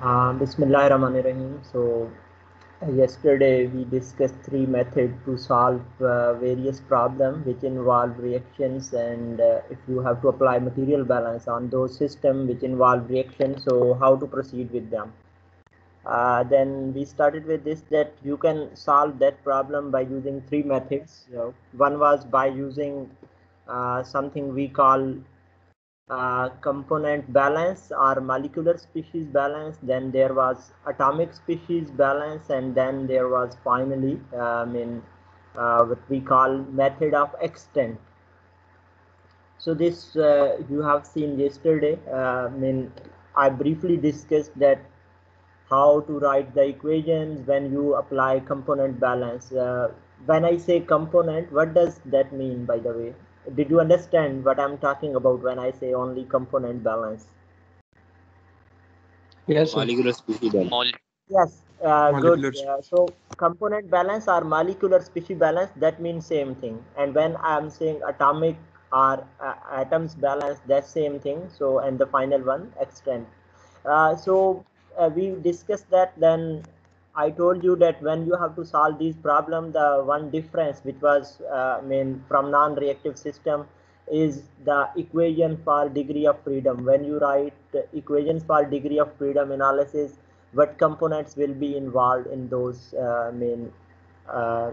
Uh, Bismillahirrahmanirrahim. So yesterday we discussed three methods to solve uh, various problems which involve reactions and uh, if you have to apply material balance on those systems which involve reactions so how to proceed with them uh, then we started with this that you can solve that problem by using three methods so one was by using uh, something we call uh, component balance or molecular species balance then there was atomic species balance and then there was finally uh, I mean uh, what we call method of extent. So this uh, you have seen yesterday uh, I mean I briefly discussed that how to write the equations when you apply component balance. When I say component what does that mean by the way did you understand what I'm talking about when I say only component balance? Yes. Molecular species balance. Yes. Uh, good. Uh, so component balance or molecular species balance that means same thing. And when I'm saying atomic or uh, atoms balance, that same thing. So and the final one extent. Uh, so uh, we discussed that then I told you that when you have to solve these problems, the one difference which was uh, I mean from non-reactive system is the equation for degree of freedom. When you write equations for degree of freedom analysis, what components will be involved in those uh, I mean uh,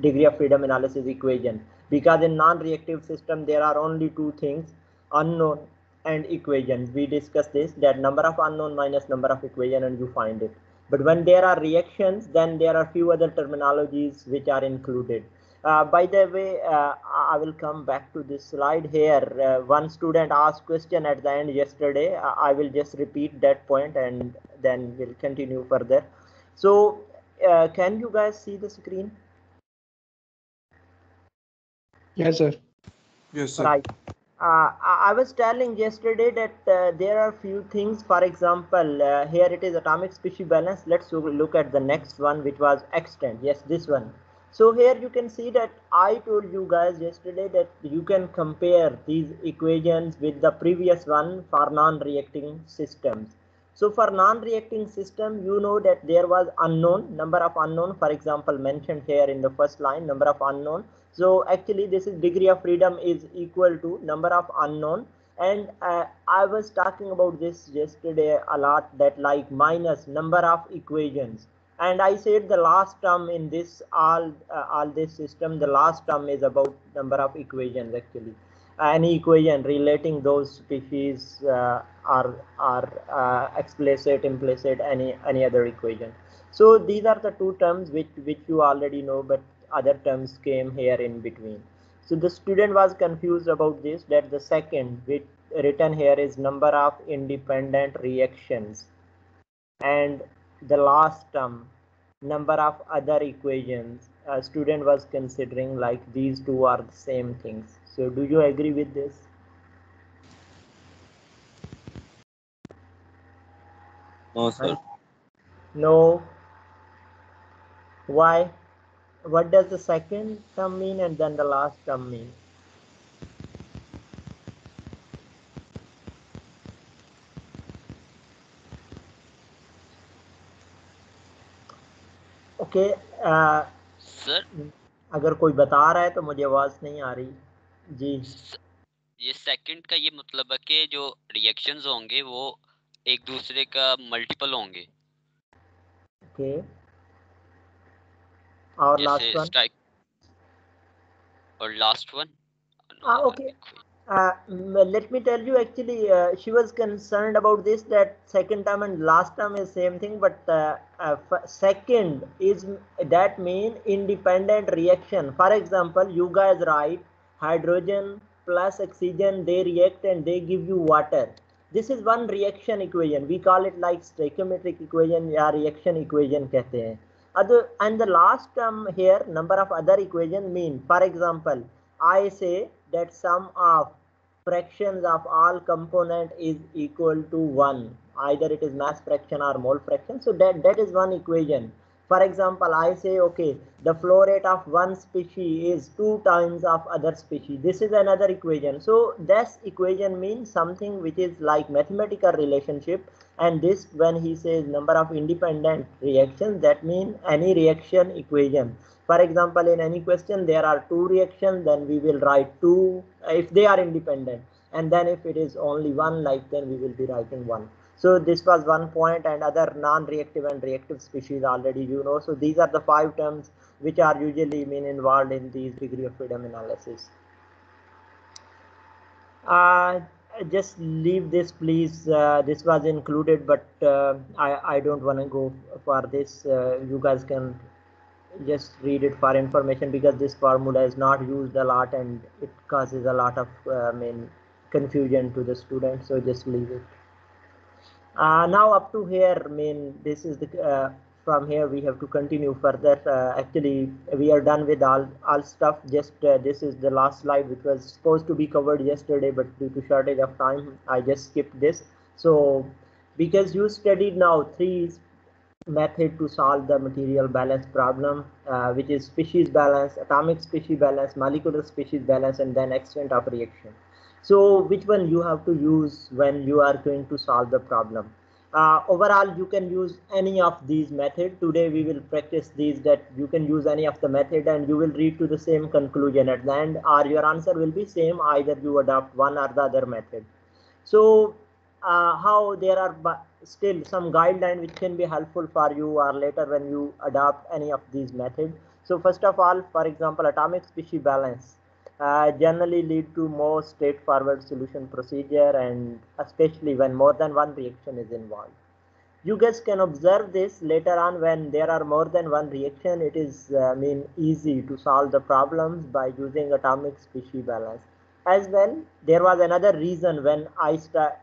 degree of freedom analysis equation? Because in non-reactive system there are only two things: unknown and equation. We discussed this that number of unknown minus number of equation, and you find it but when there are reactions, then there are few other terminologies which are included. Uh, by the way, uh, I will come back to this slide here. Uh, one student asked question at the end yesterday. I will just repeat that point and then we'll continue further. So uh, can you guys see the screen? Yes, sir. Yes, sir. Right uh, I was telling yesterday that uh, there are few things. For example, uh, here it is atomic species balance. Let's look at the next one, which was extent. Yes, this one. So here you can see that I told you guys yesterday that you can compare these equations with the previous one for non-reacting systems. So for non-reacting system, you know that there was unknown number of unknown, for example, mentioned here in the first line, number of unknown. So actually this is degree of freedom is equal to number of unknown. And uh, i was talking about this yesterday a lot that like minus number of equations. And i said the last term in this all uh, all this system the last term is about number of equations actually any equation relating those species uh, are are uh, explicit implicit any any other equation so these are the two terms which which you already know but other terms came here in between. So the student was confused about this that the second which written here is number of independent reactions and the last term number of other equations a student was considering like these two are the same things. So do you agree with this? No, sir. No. Why? what does the second term mean and then the last term mean? Okay uh, sir? अगर कोई बता रहा है तो मुझे आवाज़ नहीं आ रही। जी। ये सेकंड का ये मतलब है कि जो रिएक्शंस होंगे वो एक दूसरे का मल्टीपल होंगे। ओके। okay. लास्ट वन और लास्ट वन हाँ one. Uh, let me tell you actually uh, she was concerned about this that second term and last term is same thing but uh, uh second is that mean independent reaction. For example you guys write hydrogen plus oxygen they react and they give you water. This is one reaction equation. We call it like stoichiometric equation or reaction equation kehte hain other and the last term here number of other equation mean. For example i say that sum of fractions of all component is equal to 1 either it is mass fraction or mole fraction. So that that is one equation For example, I say, okay, the flow rate of one species is two times of other species. This is another equation. So this equation means something which is like mathematical relationship. And this, when he says number of independent reactions, that means any reaction equation. For example, in any question, there are two reactions, then we will write two if they are independent. And then if it is only one, like then we will be writing one. So this was one point and other non-reactive and reactive species already you know. So these are the five terms which are usually mean involved in these degree of freedom analysis. Uh, just leave this please. Uh, this was included, but uh, I, I don't want to go for this. Uh, you guys can just read it for information because this formula is not used a lot and it causes a lot of uh, I mean confusion to the students. So just leave it uh, now up to here I mean this is the uh, from here we have to continue further. Uh, actually we are done with all all stuff. Just uh, this is the last slide which was supposed to be covered yesterday but due to shortage of time I just skipped this. So because you studied now three method to solve the material balance problem uh, which is species balance atomic species balance molecular species balance and then extent of reaction so which one you have to use when you are going to solve the problem? Uh, overall you can use any of these methods today we will practice these that you can use any of the method and you will reach to the same conclusion at the end or your answer will be same either you adopt one or the other method. So uh, how there are still some guideline which can be helpful for you or later when you adopt any of these methods so first of all for example atomic species balance uh, generally lead to more straightforward solution procedure and especially when more than one reaction is involved. You guys can observe this later on when there are more than one reaction, it is uh, mean easy to solve the problems by using atomic species balance. As well, there was another reason when I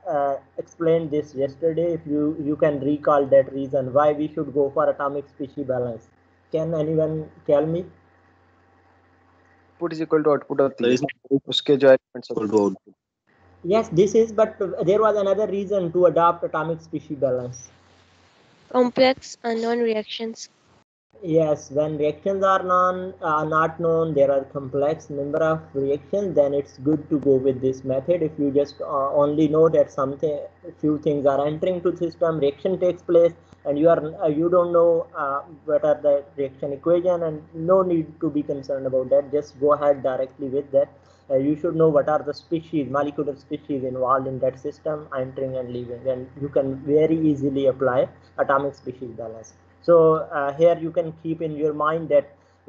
uh, explained this yesterday. If you, you can recall that reason why we should go for atomic species balance. Can anyone tell me? input is equal to output होती है उसके जो elements equal to output yes this is but there was another reason to adopt atomic species balance complex unknown reactions yes when reactions are non uh, not known there are complex number of reactions then it's good to go with this method. If you just uh, only know that something few things are entering to system reaction takes place and you are uh, you don't know uh, what are the reaction equation and no need to be concerned about that. Just go ahead directly with that. Uh, you should know what are the species molecular species involved in that system entering and leaving and you can very easily apply atomic species balance so uh, here you can keep in your mind that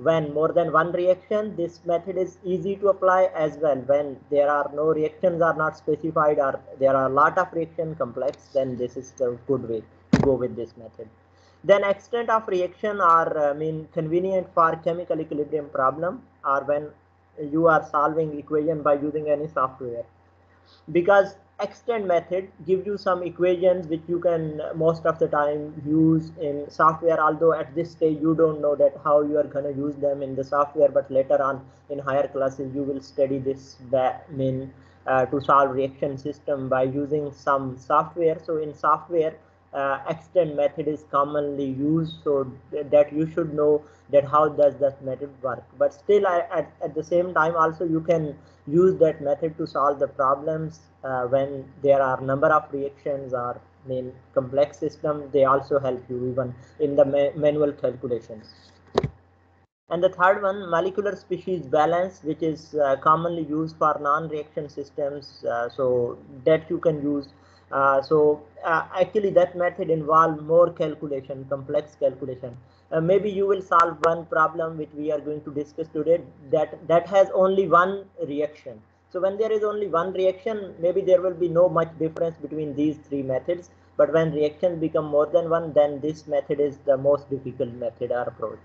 when more than one reaction this method is easy to apply as well when there are no reactions are not specified or there are a lot of reaction complex then this is the good way to go with this method. Then extent of reaction are uh, mean convenient for chemical equilibrium problem or when you are solving equation by using any software because extent method gives you some equations which you can most of the time use in software although at this stage you don't know that how you are going to use them in the software but later on in higher classes you will study this mean uh, to solve reaction system by using some software. So in software uh, extent method is commonly used so that you should know that how does that method work. But still I, at, at the same time also you can use that method to solve the problems uh, when there are number of reactions or main complex system they also help you even in the ma manual calculations. And the third one molecular species balance which is uh, commonly used for non-reaction systems uh, so that you can use so uh, actually that method involve more calculation, complex calculation. Uh, maybe you will solve one problem which we are going to discuss today that that has only one reaction. So when there is only one reaction, maybe there will be no much difference between these three methods. But when reactions become more than one, then this method is the most difficult method or approach.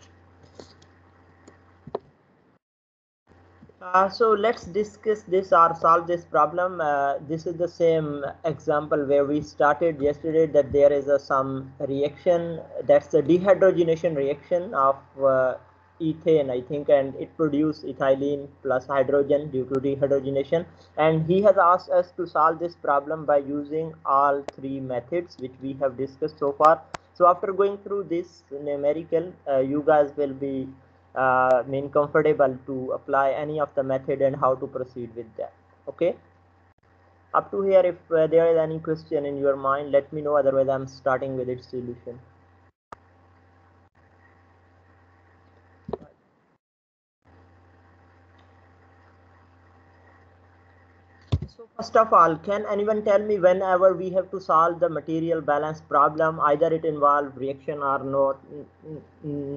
Uh, so let's discuss this or solve this problem. Uh, this is the same example where we started yesterday that there is a some reaction that's the dehydrogenation reaction of uh, ethane I think and it produces ethylene plus hydrogen due to dehydrogenation and he has asked us to solve this problem by using all three methods which we have discussed so far so after going through this numerical uh, you guys will be uh, mean comfortable to apply any of the method and how to proceed with that okay? Up to here if uh, there is any question in your mind let me know otherwise i'm starting with its solution first of all can anyone tell me whenever we have to solve the material balance problem either it involve reaction or not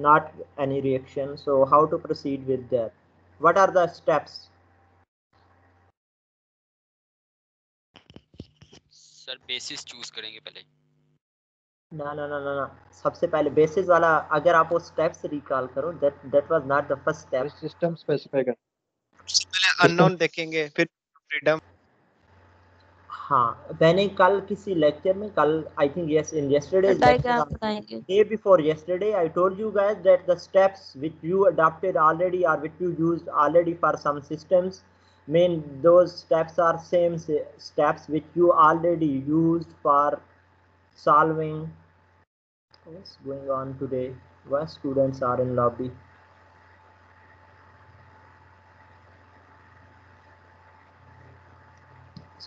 not any reaction so how to proceed with that what are the steps sir basis choose करेंगे पहले ना ना ना ना ना सबसे पहले basis वाला अगर आप वो स्टेप्स रिकॉल करो that that was not the first step system specify कर पहले अननोन देखेंगे फिर फ्रीडम हाँ मैंने कल किसी लेक्चर में कल I think yes in yesterday's diagram बताएंगे day before yesterday i told you guys that the steps which you adopted already or which you used already for some systems mean those steps are same s- steps which you already used for solving what's going on today why students are in lobby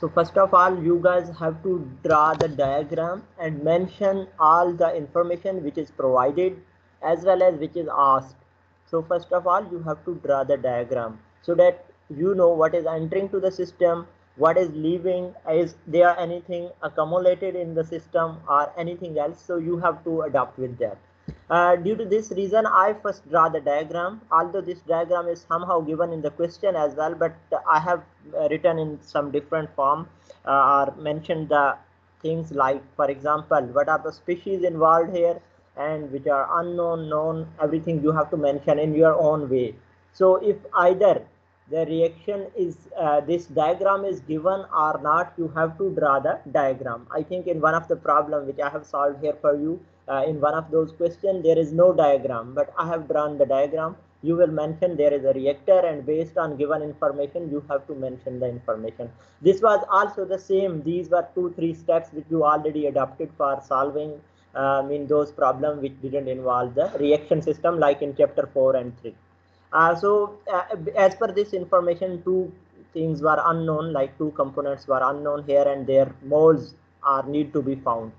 So first of all you guys have to draw the diagram and mention all the information which is provided as well as which is asked. So first of all you have to draw the diagram so that you know what is entering to the system what is leaving is there anything accumulated in the system or anything else. So you have to adapt with that uh, due to this reason, I first draw the diagram. Although this diagram is somehow given in the question as well, but I have uh, written in some different form uh, or mentioned the things like, for example, what are the species involved here and which are unknown, known, everything you have to mention in your own way. So if either the reaction is uh, this diagram is given or not you have to draw the diagram i think in one of the problem which i have solved here for you uh, in one of those questions there is no diagram but i have drawn the diagram. You will mention there is a reactor and based on given information you have to mention the information. This was also the same. These were two three steps which you already adopted for solving um, in those problems which didn't involve the reaction system like in chapter 4 and 3 uh, so uh, as per this information two things were unknown like two components were unknown. Here and their moles are need to be found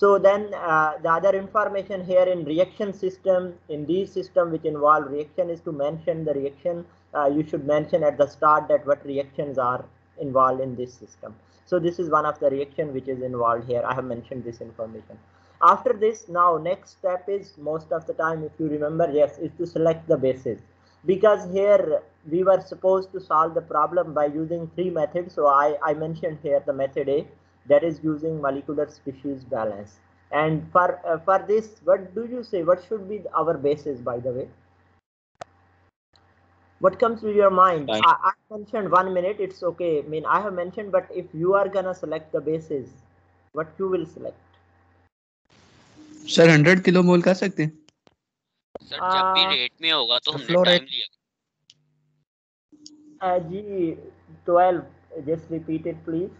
so then uh, the other information here in reaction system in these system which involve reaction is to mention the reaction. Uh, you should mention at the start that what reactions are involved in this system. So this is one of the reaction which is involved here. I have mentioned this information. After this now next step is most of the time if you remember yes is to select the basis. Because here we were supposed to solve the problem by using three methods. So i i mentioned here the method a that is using molecular species balance and for uh, for this what do you say what should be our basis by the way what comes to your mind Time. I, I mentioned one minute it's okay i mean i have mentioned but if you are gonna select the basis what you will select sir hundred kilo mole कर सकते हैं sir जब भी आ, rate में होगा तो तो हमने flow टाइम rate- लिया uh, ji 12 just repeat it please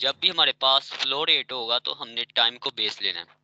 जब भी हमारे पास फ्लो रेट होगा तो हमने टाइम को बेस लेना है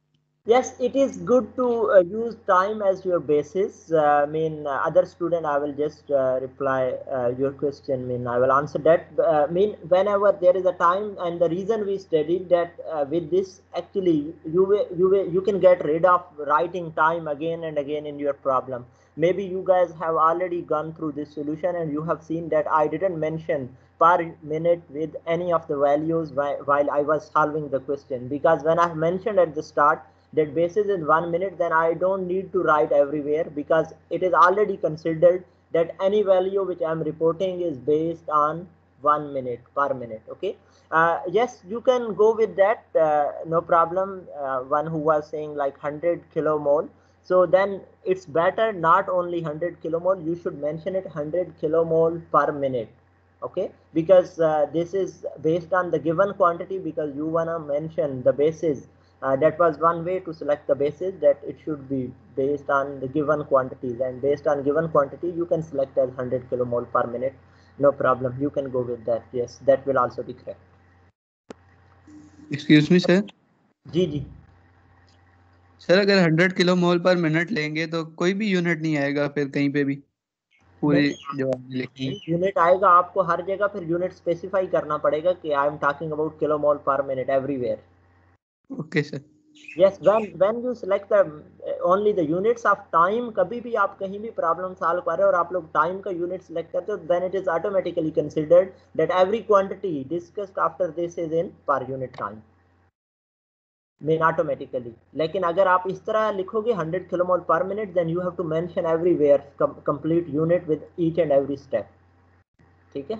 Yes, it is good to uh, use time as your basis. Uh, I mean, uh, other student, I will just uh, reply uh, your question. I mean, I will answer that. Uh, I mean, whenever there is a time, and the reason we studied that uh, with this, actually, you will, you will, you can get rid of writing time again and again in your problem. Maybe you guys have already gone through this solution, and you have seen that I didn't mention per minute with any of the values while, I was solving the question. Because when I mentioned at the start that basis is one minute then i don't need to write everywhere because it is already considered that any value which i'm reporting is based on one minute per minute okay? Uh, yes you can go with that uh, no problem uh, one who was saying like 100 kilomole so then it's better not only 100 kilomole, you should mention it 100 kilomole per minute. Okay, because uh, this is based on the given quantity because you want to mention the bases. Uh, that was one way to select the bases that it should be based on the given quantities. And based on given quantity you can select as 100 kilomole per minute. No problem. You can go with that. Yes that will also be correct. Excuse me sir? Gg sir अगर 100 kilo mole per minute लेंगे तो कोई भी unit नहीं आएगा फिर कहीं पे भी। पूरी जो आपने लिखी यूनिट आएगा आपको हर जगह फिर यूनिट स्पेसिफाई करना पड़ेगा कि I am talking about kilo mole per minute everywhere okay sir. When when you select the uh, only the units of time कभी भी आप कहीं भी प्रॉब्लम सॉल्व कर रहे हो और आप लोग टाइम का यूनिट सेलेक्ट करते हो then it is automatically considered that every quantity discussed after this is in per unit time main automatically लेकिन अगर आप इस तरह लिखोगे 100 kilomole per minute then you have to mention everywhere complete unit with each and every step ठीक है?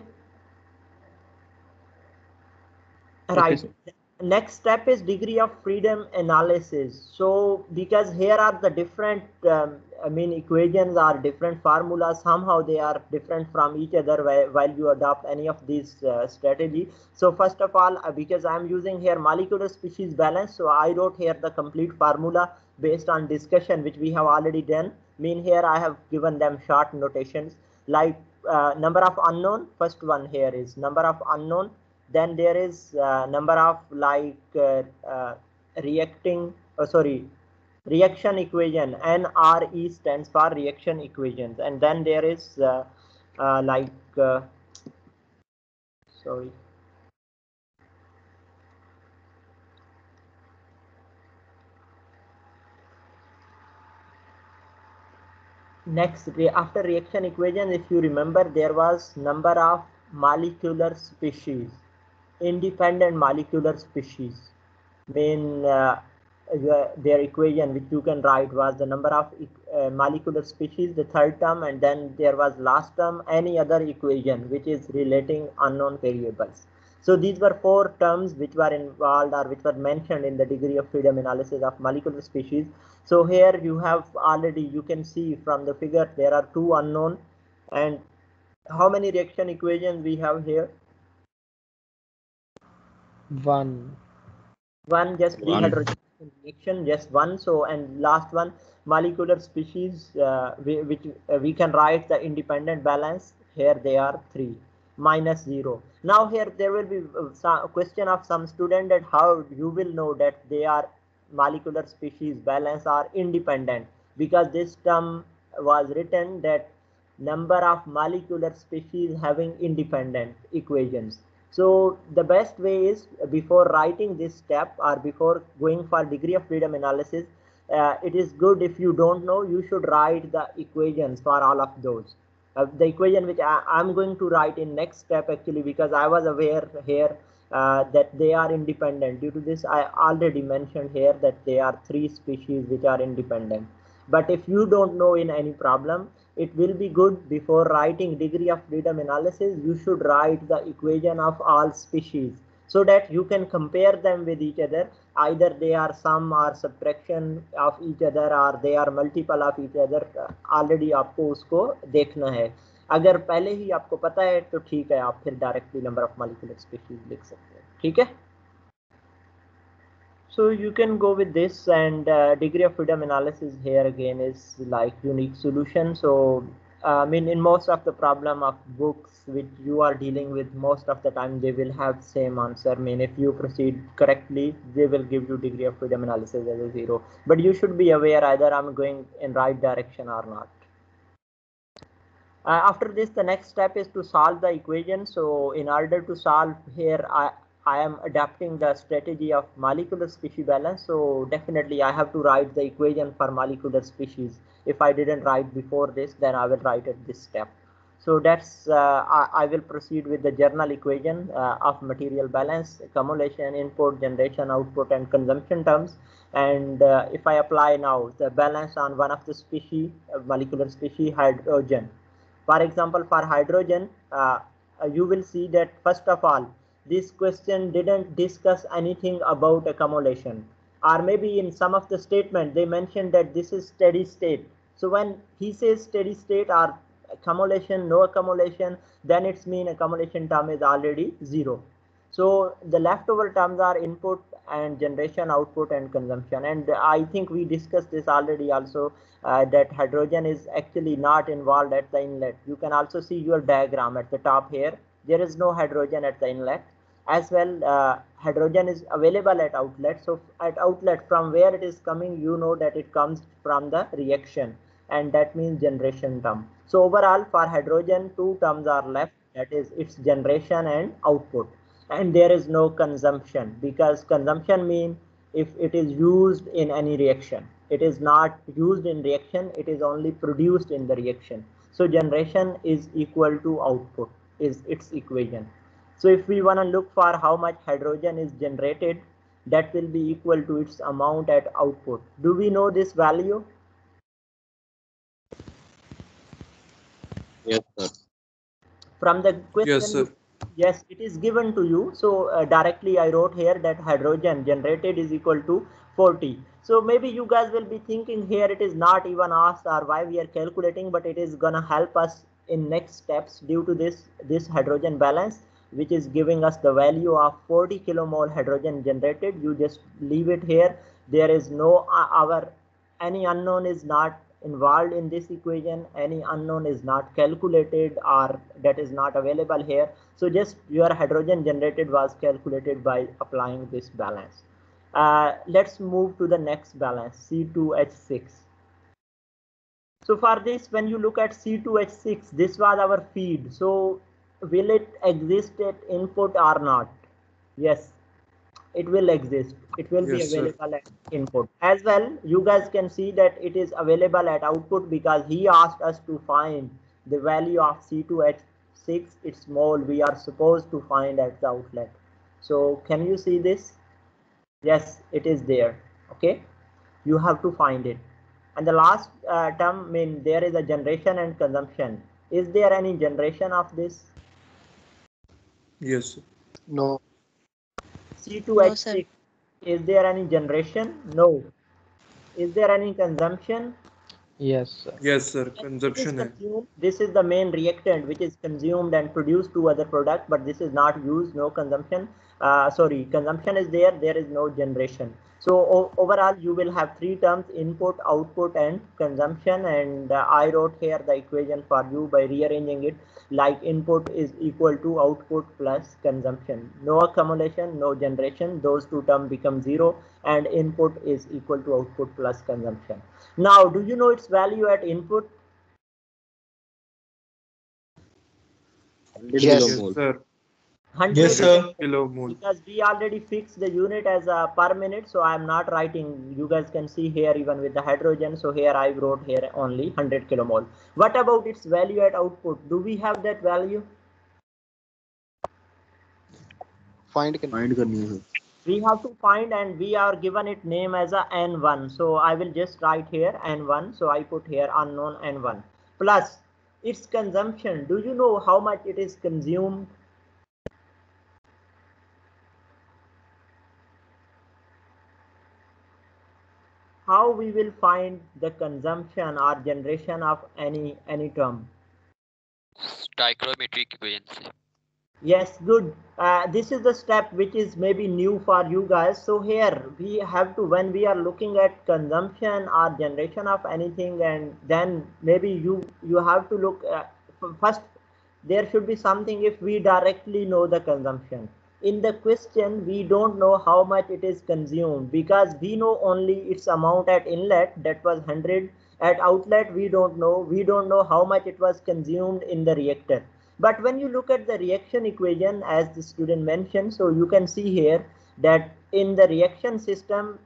Right next step is degree of freedom analysis. So because here are the different um, i mean equations are different formulas. Somehow they are different from each other while, you adopt any of these uh, strategy. So first of all uh, because i'm using here molecular species balance so i wrote here the complete formula based on discussion which we have already done. Mean here i have given them short notations like uh, number of unknown first one here is number of unknown then there is uh, number of like uh, uh, reacting oh, sorry reaction equation nre stands for reaction equations. And then there is uh, uh, like sorry. Next after reaction equation if you remember there was number of molecular species independent molecular species. Mean uh, the- their equation which you can write was the number of uh, molecular species the third term and then there was last term any other equation which is relating unknown variables. So these were four terms which were involved or which were mentioned in the degree of freedom analysis of molecular species. So here you have already you can see from the figure there are two unknown and how many reaction equations we have here One. one just One. dehydrogenation reaction just one. So and last one molecular species uh, we, which uh, we can write the independent balance. Here they are three minus zero. Now here there will be uh, some question of some student that how you will know that they are molecular species balance are independent. Because this term was written that number of molecular species having independent equations so the best way is before writing this step or before going for degree of freedom analysis, uh, it is good if you don't know, you should write the equations for all of those. Uh, the equation which I, I'm going to write in next step actually because I was aware here uh, that they are independent. Due to this, I already mentioned here that they are three species which are independent. But if you don't know in any problem, it will be good before writing degree of freedom analysis you should write the equation of all species so that you can compare them with each other either they are sum or subtraction of each other or they are multiple of each other already आपको उसको देखना है अगर पहले ही आपको पता है तो ठीक है आप फिर directly number of molecular species लिख सकते हैं ठीक है so you can go with this and uh, degree of freedom analysis here again is like unique solution. So uh, i mean in most of the problem of books which you are dealing with most of the time they will have same answer. I mean if you proceed correctly they will give you degree of freedom analysis as a zero. But you should be aware either i'm going in right direction or not. Uh, after this the next step is to solve the equation. So in order to solve here i I am adapting the strategy of molecular species balance. So definitely I have to write the equation for molecular species. If I didn't write before this, then I will write at this step. So that's, uh, I, I will proceed with the general equation uh, of material balance, accumulation, input, generation, output, and consumption terms. And uh, if I apply now the balance on one of the species, uh, molecular species, hydrogen. For example, for hydrogen, uh, you will see that first of all, this question didn't discuss anything about accumulation or maybe in some of the statement they mentioned that this is steady state. So when he says steady state or accumulation no accumulation then it's mean accumulation term is already zero. So the leftover terms are input and generation output and consumption. And i think we discussed this already also uh, that hydrogen is actually not involved at the inlet. You can also see your diagram at the top here. There is no hydrogen at the inlet as well uh, hydrogen is available at outlet. So at outlet from where it is coming you know that it comes from the reaction and that means generation term. So overall for hydrogen two terms are left that is its generation and output. And there is no consumption because consumption mean if it is used in any reaction. It is not used in reaction it is only produced in the reaction. So generation is equal to output is its equation so if we want to look for how much hydrogen is generated that will be equal to its amount at output. Do we know this value? Yes, sir. from the question Yes, sir. yes it is given to you. So uh, directly i wrote here that hydrogen generated is equal to 40 so maybe you guys will be thinking here it is not even asked or why we are calculating but it is gonna help us in next steps due to this this hydrogen balance which is giving us the value of 40 kilomole hydrogen generated. You just leave it here. There is no uh, our any unknown is not involved in this equation. Any unknown is not calculated or that is not available here. So just your hydrogen generated was calculated by applying this balance. Uh, let's move to the next balance c2h6 so for this when you look at c2h6 this was our feed. So will it exist at input or not? Yes it will exist. It will be Yes, sir. available at input. As well you guys can see that it is available at output because he asked us to find the value of c2h6 it's small. We are supposed to find at the outlet. So can you see this? Yes it is there. Okay? You have to find it. And the last uh, term mean there is a generation and consumption. Is there any generation of this Yes. No. C2H6, is there any generation? No. Is there any consumption? Yes, sir. Yes, sir. Consumption है. consumed. This is the main reactant which is consumed and produced to other product, but this is not used, no consumption. Uh, sorry, consumption is there, there is no generation. So overall, you will have three terms, input, output, and consumption. And uh, I wrote here the equation for you by rearranging it like input is equal to output plus consumption. No accumulation, no generation. Those two terms become zero and input is equal to output plus consumption. Now, do you know its value at input? Yes. Yes, sir. 100 yes, sir. Because we already fixed the unit as a per minute, so I'm not writing. You guys can see here even with the hydrogen. So here I wrote here only 100 kilomole. What about its value at output? Do we have that value? Find can find We have to find and we are given it name as a n1. So I will just write here n1. So I put here unknown n1 plus its consumption. Do you know how much it is consumed? how we will find the consumption or generation of any any term? Trigonometric equivalency yes good. Uh, this is the step which is maybe new for you guys. So here we have to when we are looking at consumption or generation of anything and then maybe you you have to look uh, first there should be something if we directly know the consumption. In the question, we don't know how much it is consumed because we know only its amount at inlet that was 100. At outlet, we don't know. We don't know how much it was consumed in the reactor. But when you look at the reaction equation, as the student mentioned, so you can see here that in the reaction system,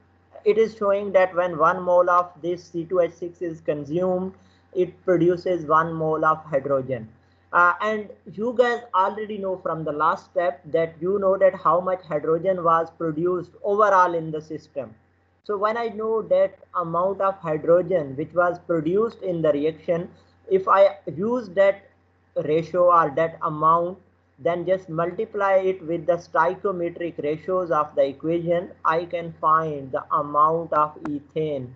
it is showing that when one mole of this C2H6 is consumed, it produces one mole of hydrogen. Uh, and you guys already know from the last step that you know that how much hydrogen was produced overall in the system. So when I know that amount of hydrogen which was produced in the reaction, if I use that ratio or that amount, then just multiply it with the stoichiometric ratios of the equation, I can find the amount of ethane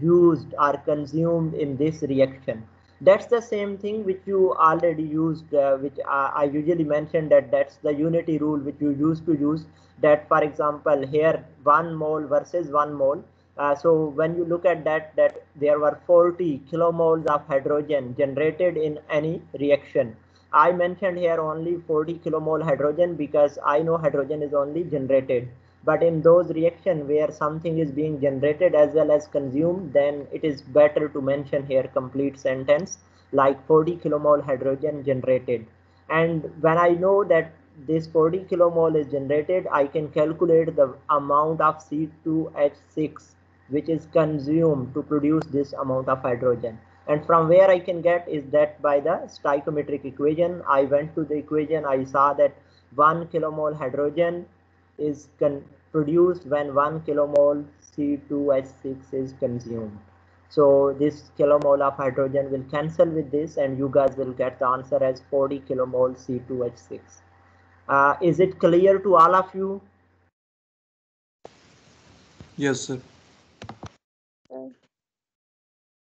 used or consumed in this reaction. That's the same thing which you already used, uh, which I, I usually mention that that's the unity rule which you used to use. That, for example, here one mole versus one mole. Uh, so when you look at that, that there were 40 kilomoles of hydrogen generated in any reaction. I mentioned here only 40 kilomole hydrogen because I know hydrogen is only generated. But in those reaction where something is being generated as well as consumed, then it is better to mention here complete sentence like 40 kilomole hydrogen generated. And when I know that this 40 kilomole is generated, I can calculate the amount of C2H6 which is consumed to produce this amount of hydrogen. And from where I can get is that by the stoichiometric equation, I went to the equation, I saw that one kilomole hydrogen is produced when one kilomole C2H6 is consumed. So this kilomole of hydrogen will cancel with this and you guys will get the answer as 40 kilomole C2H6. Uh, is it clear to all of you? Yes, sir.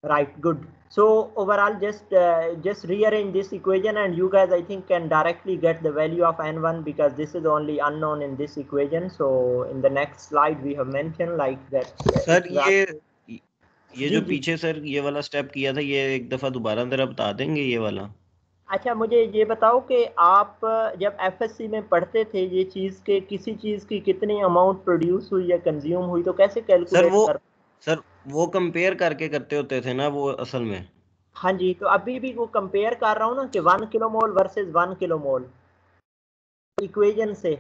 Right, good. So overall, just uh, just rearrange this equation and you guys, I think, can directly get the value of N1 because this is only unknown in this equation. So in the next slide, we have mentioned like that. ये जी, जो जी। पीछे sir ये वाला step किया था ये एक दफ़ा दोबारा जरा बता देंगे ये वाला अच्छा मुझे ये बताओ कि आप जब एफएससी में पढ़ते थे ये चीज़ के किसी चीज़ की कितनी अमाउंट प्रोड्यूस हुई या कंज्यूम हुई तो कैसे कैलकुलेट कर सर वो कंपेयर करके करते होते थे ना वो असल में? हाँ जी तो अभी भी वो कंपेयर कर रहा हूँ ना कि one kilo mole versus one kilo mole equation से।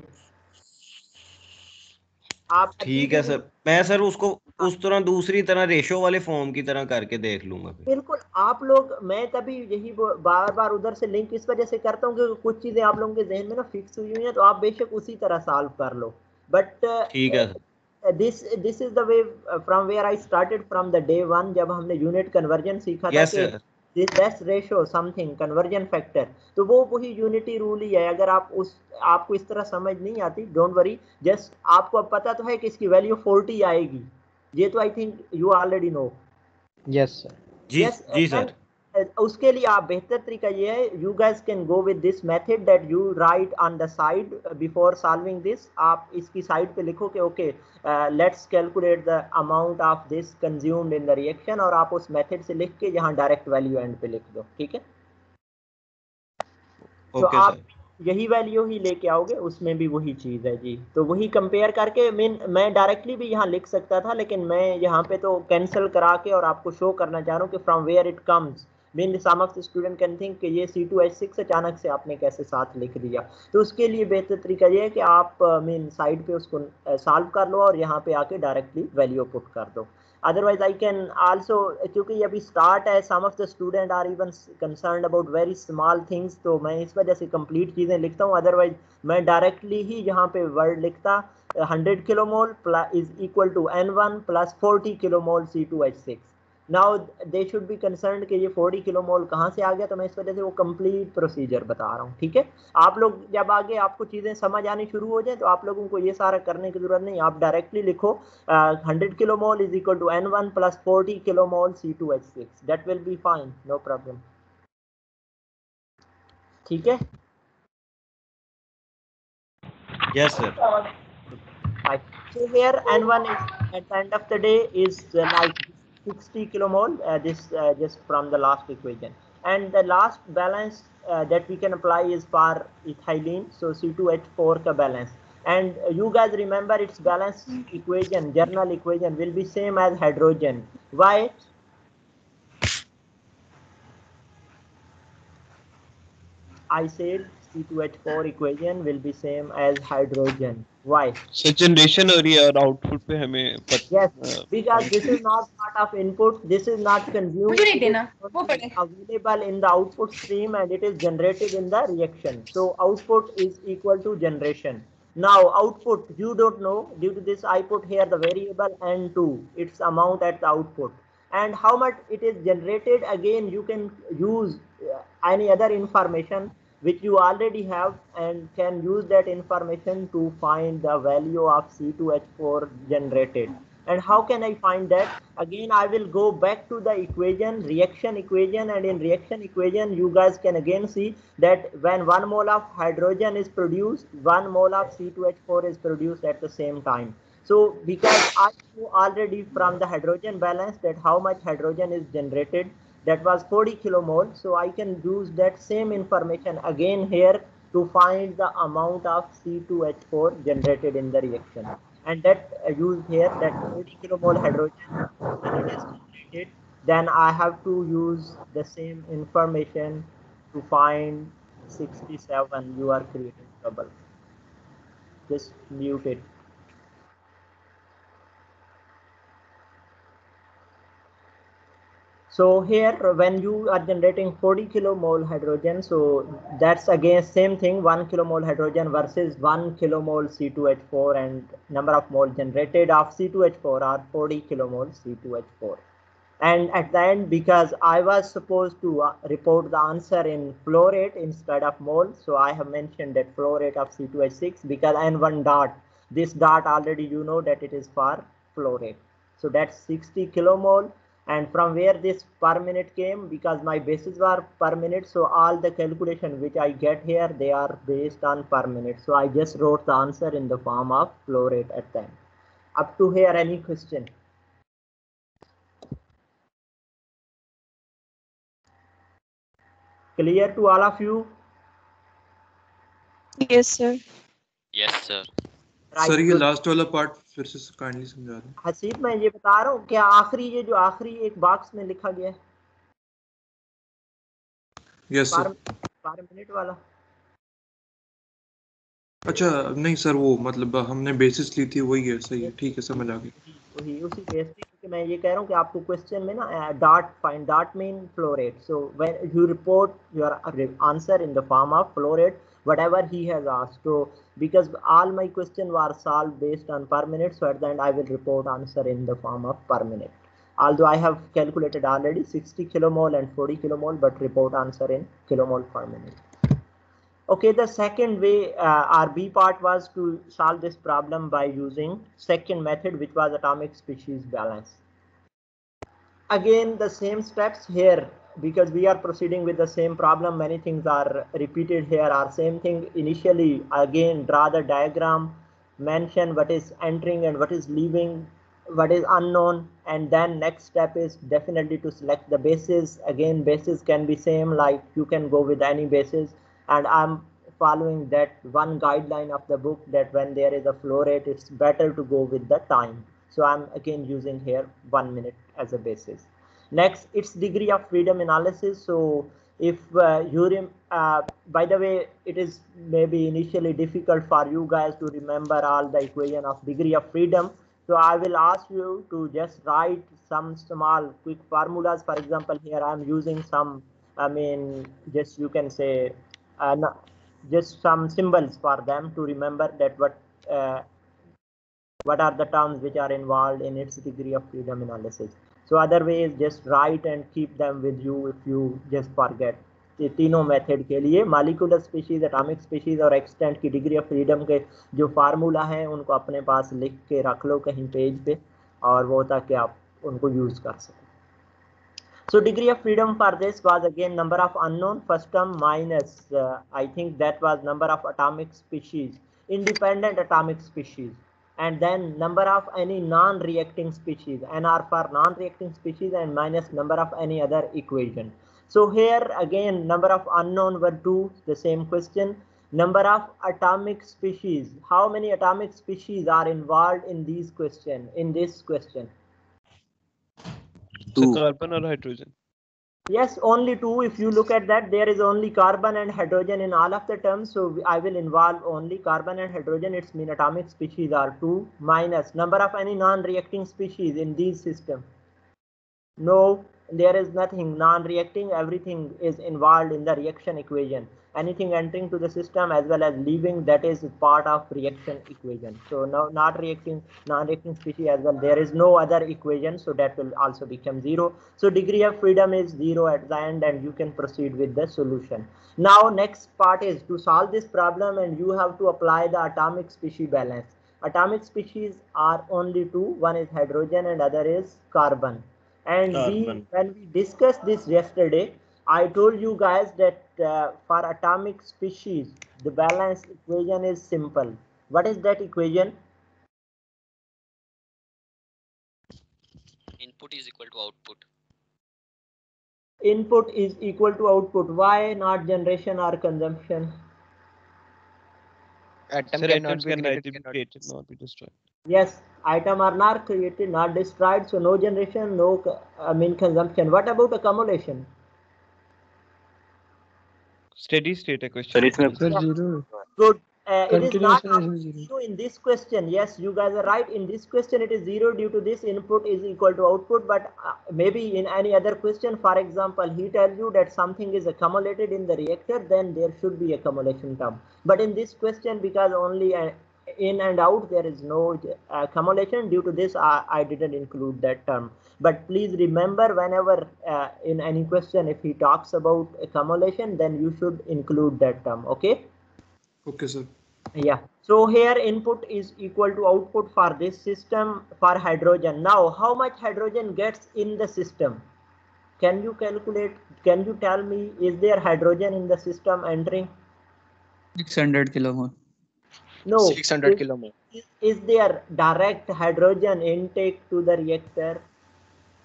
आप ठीक है सर। मैं सर उसको उस तरह दूसरी तरह रेशो वाले फॉर्म की तरह करके देख लूँगा बिल्कुल आप लोग मैं तभी यही बार बार उधर से लिंक इस वजह से करता हूँ कि कुछ चीज़ें आप लोगों के जहन में ना फिक्स हुई हुई हैं तो आप बेशक उसी तरह सॉल्व कर लो। बट ठीक है sir. This this is the way from where I started from the day one जब हमने यूनिट कन्वर्जन सीखा था यस कि sir this best ratio something conversion factor तो वो वही यूनिटी रूल ही है। अगर आप उस आपको इस तरह समझ नहीं आती डोंट वरी जस्ट आपको अब पता तो है कि इसकी वैल्यू 40 आएगी। ये तो I think you already know Yes, sir. जी Yes, जी सर उसके लिए आप बेहतर तरीका ये है you guys can go with this method that you write on the side before solving this आप इसकी साइड पे लिखो कि okay let's calculate the amount of this consumed in the reaction और आप उस मेथड से लिख के यहाँ डायरेक्ट वैल्यू एंड पे लिख दो ठीक है? तो ओके आप सर यही वैल्यू ही लेके आओगे उसमें भी वही चीज़ है जी। तो वही कंपेयर करके मीन मैं डायरेक्टली भी यहाँ लिख सकता था लेकिन मैं यहाँ पे तो कैंसिल करा के और आपको शो करना चाह रहा हूँ कि from where it comes mean some of student can think ये सी टू एच सिक्स अचानक से आपने कैसे साथ लिख दिया। तो उसके लिए बेहतर तरीका ये है कि आप मेन साइड पे उसको सॉल्व कर लो और यहाँ पे आके डायरेक्टली वैल्यू पुट कर दो। Otherwise, i can also, क्योंकि अभी स्टार्ट है, some of the student are even concerned about very small things तो मैं इस वजह से कंप्लीट चीज़ें लिखता हूँ। अदरवाइज़ मैं डायरेक्टली ही यहाँ पे वर्ड लिखता 100 kilomole is equal to n1 plus 40 kilomole c2h6 now they should be concern कि ये 40 किलोमोल कहाँ से आ गया तो मैं इस वजह से वो कंप्लीट प्रोसीजर बता रहा हूँ ठीक है? आप लोग जब आगे आपको चीज़ें समझ आनी शुरू हो जाए तो आप लोगों को ये सारा करने की ज़रूरत नहीं। आप डायरेक्टली लिखो hundred kilomole is equal to N one plus forty kilomole C two H six that will be fine no problem ठीक है? Sir Right. So here N1 is at the end of the day is uh, like 60 kilomole. Uh, this uh, just from the last equation, and the last balance uh, that we can apply is for ethylene. So C2H4 ka balance. And you guys remember its balance equation, general equation will be same as hydrogen. Why? I said C2H4 equation will be same as hydrogen. Why? So generation हो रही है और output पे हमें पत, Yes, uh, because this is not part of input. This is not consumed. मुझे नहीं it देना, is वो पढ़े। available in the output stream and it is generated in the reaction. So output is equal to generation. Now output, you don't know. Due to this, I put here the variable N2. Its amount at the output. And how much it is generated, again, you can use uh, any other information which you already have and can use that information to find the value of C2H4 generated. And how can I find that? Again, I will go back to the equation, reaction equation, and in reaction equation, you guys can again see that when one mole of hydrogen is produced, one mole of C2H4 is produced at the same time. So because I already from the hydrogen balance that how much hydrogen is generated, that was 40 kilomole. So I can use that same information again here to find the amount of C2H4 generated in the reaction. And that uh, used here that 40 kilomole hydrogen when it is completed, then I have to use the same information to find 67 you are creating trouble. Just mute it. So here when you are generating 40 kilomole hydrogen, so that's again same thing, one kilomole hydrogen versus one kilomole C2H4 and number of mole generated of C2H4 are 40 kilomole C2H4. And at the end, because I was supposed to uh, report the answer in flow rate instead of mole, so I have mentioned that flow rate of C2H6 because N1 dot, this dot already you know that it is for flow rate. So that's 60 kilomole and from where this per minute came because my bases were per minute so all the calculation which i get here they are based on per minute. So i just wrote the answer in the form of flow rate at time. Up to here any question? Clear to all of you? Yes sir. Yes sir. Right. sorry last all apart फिर से kindly समझा दें हसीब मैं ये बता रहा हूँ क्या आखिरी ये जो आखिरी एक बॉक्स में लिखा गया है। यस सर पर मिनट वाला। अच्छा नहीं सर वो मतलब हमने बेसिस ली थी वही है सही है ठीक है समझ आ गई वही उसी बेस पे क्योंकि मैं ये कह रहा हूँ कि आपको क्वेश्चन में ना dot fine dot mean flow rate so when you report your answer in the form of flow rate whatever he has asked so because all my question were solved based on per minute so at the end i will report answer in the form of per minute. Although i have calculated already 60 kilomole and 40 kilomole but report answer in kilomole per minute. Okay, the second way uh, our B part was to solve this problem by using second method, which was atomic species balance. Again, the same steps here because we are proceeding with the same problem. Many things are repeated here. Are same thing initially. Again, draw the diagram, mention what is entering and what is leaving, what is unknown, and then next step is definitely to select the bases. Again, bases can be same like you can go with any bases and I'm following that one guideline of the book that when there is a flow rate, it's better to go with the time. So I'm again using here one minute as a basis. Next, its degree of freedom analysis. So if uh, you, uh, by the way, it is maybe initially difficult for you guys to remember all the equation of degree of freedom. So I will ask you to just write some small quick formulas. For example, here I'm using some, I mean, just you can say uh, just some symbols for them to remember that what uh, what are the terms which are involved in its degree of freedom analysis so otherwise just write and keep them with you if you just forget. ये तीनों method के लिए molecular species atomic species और extent की degree of freedom के जो formula हैं, उनको अपने पास लिख के रख लो कहीं पेज पे और वो ताकि आप उनको यूज़ कर सकें। So degree of freedom for this was again number of unknown first term minus I think that was number of atomic species independent atomic species and then number of any non-reacting species, NR for non-reacting species and minus number of any other equation. So here again number of unknown were two, the same question. Number of atomic species, how many atomic species are involved in these question, in this question? So carbon or hydrogen? Yes, only two. If you look at that, there is only carbon and hydrogen in all of the terms. So I will involve only carbon and hydrogen. Its mean atomic species are two minus number of any non-reacting species in these system. No, there is nothing non-reacting. Everything is involved in the reaction equation. Anything entering to the system as well as leaving that is part of reaction equation. So now not reacting, non-reacting species as well. There is no other equation, so that will also become zero. So degree of freedom is zero at the end, and you can proceed with the solution. Now next part is to solve this problem, and you have to apply the atomic species balance. Atomic species are only two. One is hydrogen, and other is carbon. And we, when we discussed this yesterday, I told you guys that uh, for atomic species, the balance equation is simple. What is that equation? input is equal to output input is equal to output. Why not generation or consumption? Atom Sir, cannot atoms be created, cannot be destroyed. Yes, item are not created, not destroyed, so no generation, no I mean consumption. What about accumulation? Steady state a question. Steady state. Zero. So uh, it is not zero in this question. Yes, you guys are right. In this question, it is zero due to this input is equal to output. But uh, maybe in any other question, for example, he tells you that something is accumulated in the reactor, then there should be accumulation term. But in this question, because only uh, in and out, there is no uh, accumulation. Due to this, I, I didn't include that term. But please remember, whenever uh, in any question, if he talks about accumulation, then you should include that term. Okay. Okay, sir. Yeah. So here input is equal to output for this system for hydrogen. Now, how much hydrogen gets in the system? Can you calculate? Can you tell me, is there hydrogen in the system entering? 600 kilomole no 600 is, kilomolar is, there direct hydrogen intake to the reactor?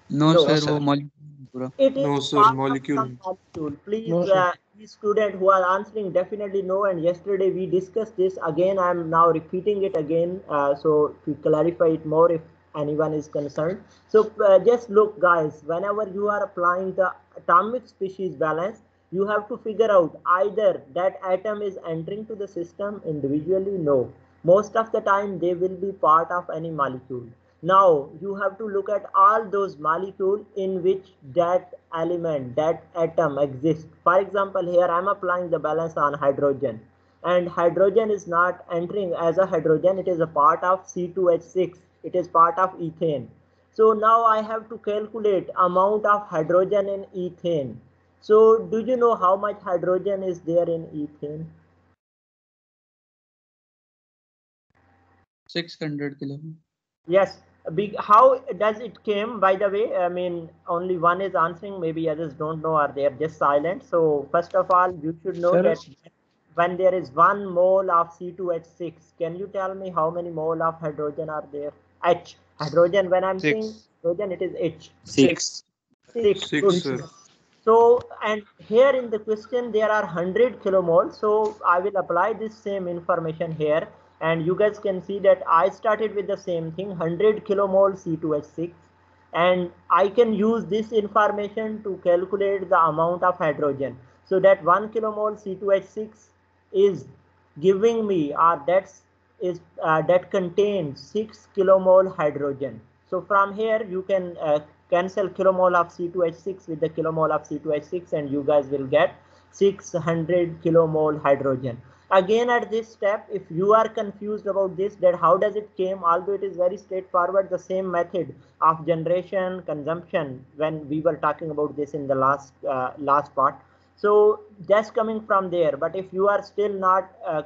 No, no. sir, oh, sir. molecule no sir molecule. molecule. Please no, uh, student who are answering definitely no. and yesterday we discussed this. Again i am now repeating it again uh, so to clarify it more if anyone is concerned. So uh, just look guys whenever you are applying the atomic species balance you have to figure out either that atom is entering to the system individually. No. Most of the time they will be part of any molecule. Now you have to look at all those molecules in which that element, that atom exists. For example, here I'm applying the balance on hydrogen and hydrogen is not entering as a hydrogen. It is a part of C2H6. It is part of ethane. So now I have to calculate amount of hydrogen in ethane. So do you know how much hydrogen is there in ethane? 600 kilomole. Yes. Big, how does it came? By the way, I mean only one is answering. Maybe others don't know, or they are just silent. So first of all, you should know Sir. that when there is one mole of C2H6, can you tell me how many mole of hydrogen are there? H hydrogen. When I'm Six. saying hydrogen, it is H. Six. Six. Six, Good. sir. So, and here in the question, there are 100 kilomole. So I will apply this same information here. And you guys can see that I started with the same thing, 100 kilomole C2H6. And I can use this information to calculate the amount of hydrogen. So that 1 kilomole C2H6 is giving me, or that's is uh, that contains 6 kilomole hydrogen. So from here you can uh, cancel kilomole of C2H6 with the kilomole of C2H6 and you guys will get 600 kilomole hydrogen. Again at this step, if you are confused about this, that how does it came, although it is very straightforward, the same method of generation, consumption, when we were talking about this in the last uh, last part. So just coming from there, but if you are still not, uh,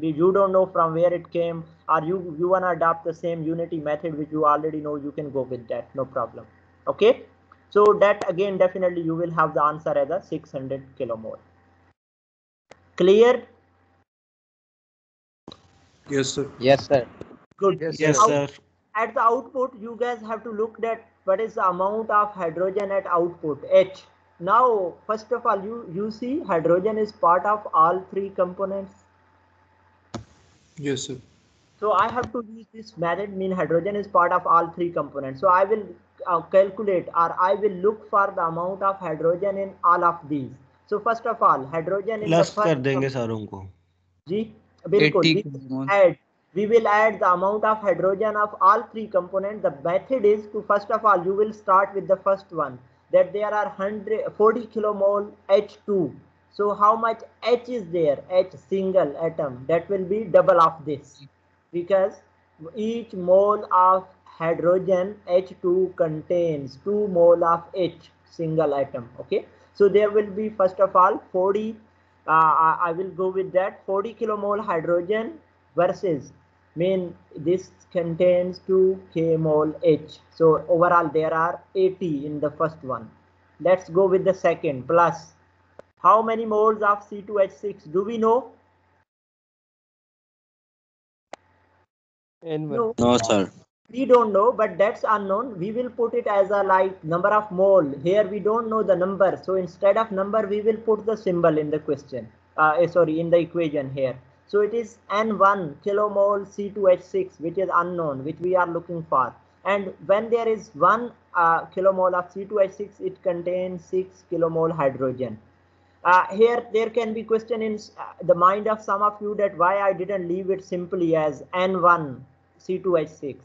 you don't know from where it came, or you you wanna adopt the same unity method which you already know, you can go with that, no problem. Okay, so that again definitely you will have the answer as a 600 kilomole. Clear? Yes, sir. Yes, sir. Good. Yes, Now, sir. At the output, you guys have to look at what is the amount of hydrogen at output H. Now, first of all, you you see hydrogen is part of all three components. Yes, sir. So I have to use this method mean hydrogen is part of all three components. So I will uh, calculate or I will look for the amount of hydrogen in all of these. So first of all, hydrogen in the plus कर first देंगे सारों को जी बिल्कुल 80 we kilomole. add we will add the amount of hydrogen of all three components. The method is to first of all you will start with the first one that there are 100 40 kilomole H2. So how much H is there? H single atom that will be double of this because each mole of hydrogen H2 contains 2 mole of H single atom okay so there will be first of all 40 uh, I, I will go with that 40 kilomole hydrogen versus mean this contains 2 k mole H so overall there are 80 in the first one let's go with the second plus how many moles of C2H6 do we know N1. no No, sir. We don't know but that's unknown. We will put it as a like number of mole. Here we don't know the number. So instead of number we will put the symbol in the question uh, eh, sorry in the equation here. So it is n1 kilomole c2h6 which is unknown which we are looking for. And when there is one uh, kilomole of c2h6 it contains 6 kilomole hydrogen. Uh, here there can be question in uh, the mind of some of you that why I didn't leave it simply as N1 C2H6.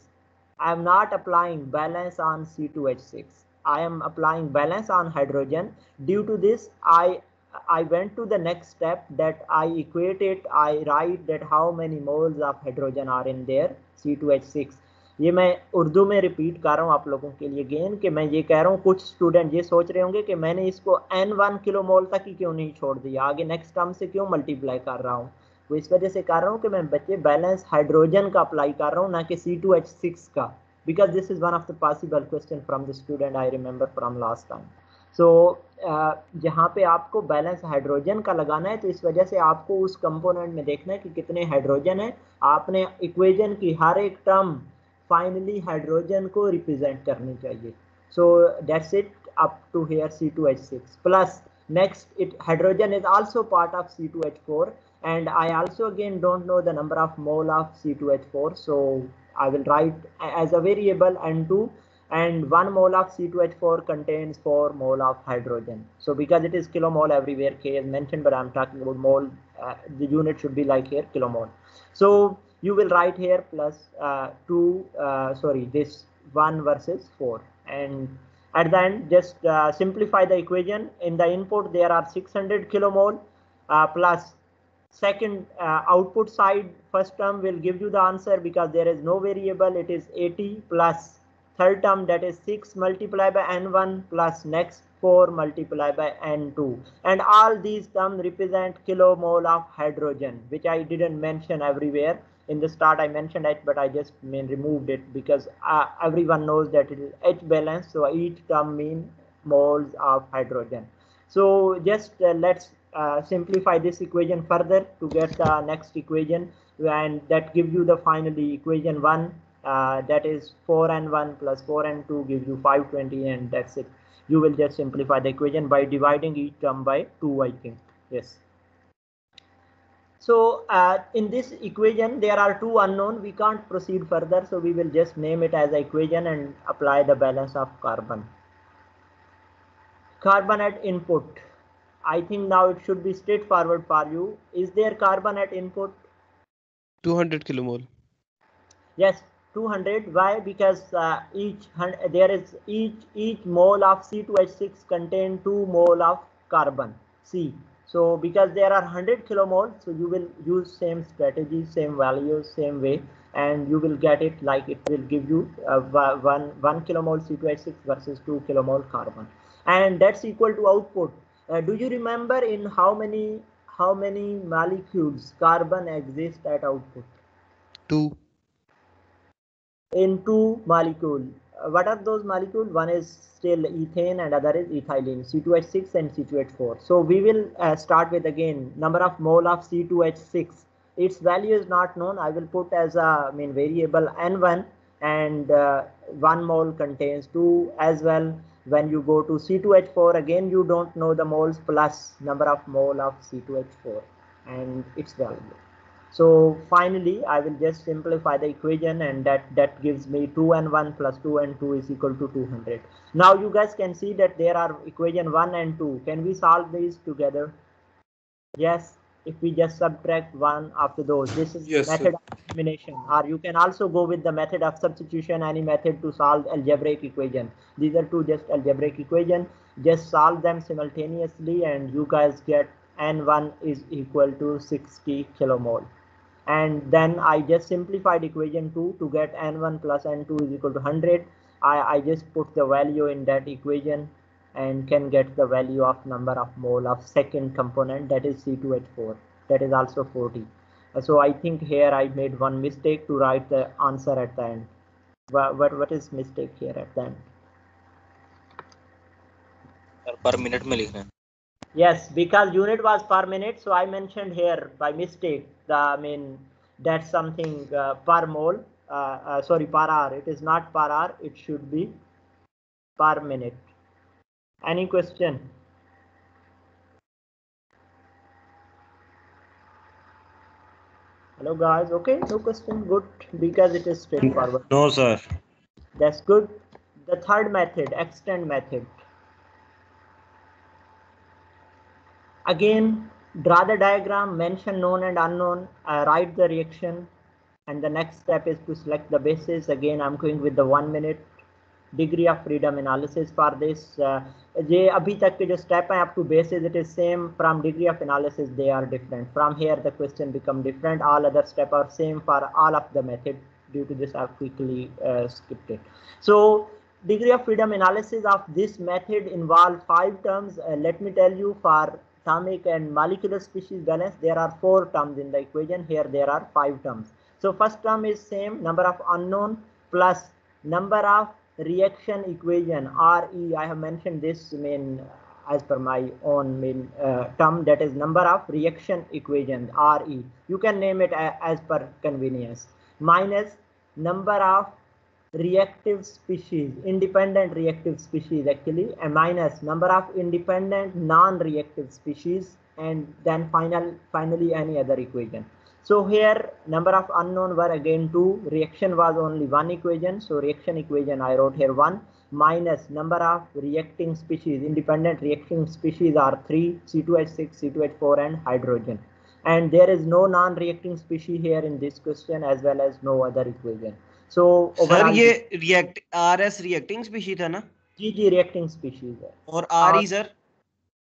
I am not applying balance on C2H6. I am applying balance on hydrogen. Due to this, I I went to the next step that I equate it. I write that how many moles of hydrogen are in there C2H6. ये मैं उर्दू में repeat कर रहा हूँ आप लोगों के लिए गेन कि मैं ये कह रहा हूँ कुछ स्टूडेंट ये सोच रहे होंगे कि मैंने इसको एन वन किलो मोल तक ही क्यों नहीं छोड़ दिया आगे नेक्स्ट टर्म से क्यों मल्टीप्लाई कर रहा हूँ तो इस वजह से कर रहा हूँ कि मैं बच्चे बैलेंस हाइड्रोजन का अप्लाई कर रहा हूँ, ना कि सी टू एच सिक्स का because this is one of the possible question from the student I remember from last time so जहाँ पे आपको बैलेंस हाइड्रोजन का लगाना है तो इस वजह से आपको उस कंपोनेंट में देखना है कि कितने हाइड्रोजन है। आपने इक्वेजन की हर एक टर्म फाइनली हाइड्रोजन को रिप्रेजेंट करनी चाहिए। So that's it up to here C2H6 plus next it hydrogen is it part of C two H C2H4 and I also again don't know the number of mole of C2H4 so I will write as a variable N2 and 1 mole of C2H4 contains 4 mole of hydrogen. So because it is kilomole everywhere K is mentioned but I'm talking about mole uh, the unit should be like here kilomole. So you will write here plus uh, 2 uh, sorry this 1 versus 4 and at the end just uh, simplify the equation. In the input there are 600 kilomole uh, plus second uh, output side first term will give you the answer because there is no variable it is 80 plus third term that is 6 multiplied by n1 plus next 4 multiplied by n2 and all these terms represent kilomole of hydrogen which i didn't mention everywhere in the start I mentioned it, but I just mean removed it because uh, everyone knows that it is H balance. So each term mean moles of hydrogen. So just uh, let's uh, simplify this equation further to get the next equation and that gives you the finally equation one uh, that is 4n1 plus 4n2 gives you 520 and that's it. You will just simplify the equation by dividing each term by 2 I think. Yes. So uh, in this equation, there are two unknown. We can't proceed further. So we will just name it as equation and apply the balance of carbon. Carbon at input. I think now it should be straightforward for you. Is there carbon at input? 200 kilomole. Yes, 200. Why? Because uh, each there is each each mole of C2H6 contain two mole of carbon C. So because there are 100 kilomole, so you will use same strategy, same values, same way, and you will get it like it will give you uh, one one kilomole C2H6 versus two kilomole carbon, and that's equal to output. Uh, do you remember in how many how many molecules carbon exist at output? Two. In two molecule. Uh, what are those molecules? One is still ethane and other is ethylene C2H6 and C2H4 so we will uh, start with again number of mole of C2H6 its value is not known I will put as a I mean variable n1 and uh, one mole contains two as well when you go to C2H4 again you don't know the moles plus number of mole of C2H4 and its value so finally, I will just simplify the equation and that, that gives me 2 and 1 plus 2 and 2 is equal to 200. Now you guys can see that there are equation 1 and 2. Can we solve these together? Yes, if we just subtract one after those. This is yes, method sir. of elimination. Or you can also go with the method of substitution, any method to solve algebraic equation. These are two just algebraic equation. Just solve them simultaneously and you guys get N1 is equal to 60 kilomole and then I just simplified equation 2 to get n1 plus n2 is equal to 100 I, I just put the value in that equation and can get the value of number of mole of second component that is C2H4 that is also 40. So I think here I made one mistake to write the answer at the end. What, what, what is mistake here at the end? Per minute mein. Yes, because unit was per minute, so I mentioned here by mistake. The, I mean that's something uh, per mole. Uh, uh, sorry, per hour. It is not per hour. It should be per minute any question? Hello guys. Okay no question. Good. Because it is straightforward. No, sir. that's good. The third method extent method. Again draw the diagram mention known and unknown uh, write the reaction and the next step is to select the basis. Again i'm going with the one minute degree of freedom analysis for this uh, ये अभी तक के जो step है up to basis it is same from degree of analysis they are different from here the question become different all other step are same for all of the method due to this i've quickly uh, skipped it so degree of freedom analysis of this method involve five terms uh, let me tell you for atomic and molecular species balance there are four terms in the equation here there are five terms so first term is same number of unknown plus number of reaction equation re i have mentioned this mean as per my own mean uh, term that is number of reaction equation re you can name it as per convenience. Minus number of reactive species independent reactive species actually and minus number of independent non-reactive species and then final finally any other equation so here number of unknown were again two reaction was only one equation so reaction equation i wrote here one minus number of reacting species independent reacting species are three c2h6 c2h4 and hydrogen and there is no non-reacting species here in this question as well as no other equation so sir overall ये react R S reacting species था ना जी जी reacting species है और R E sir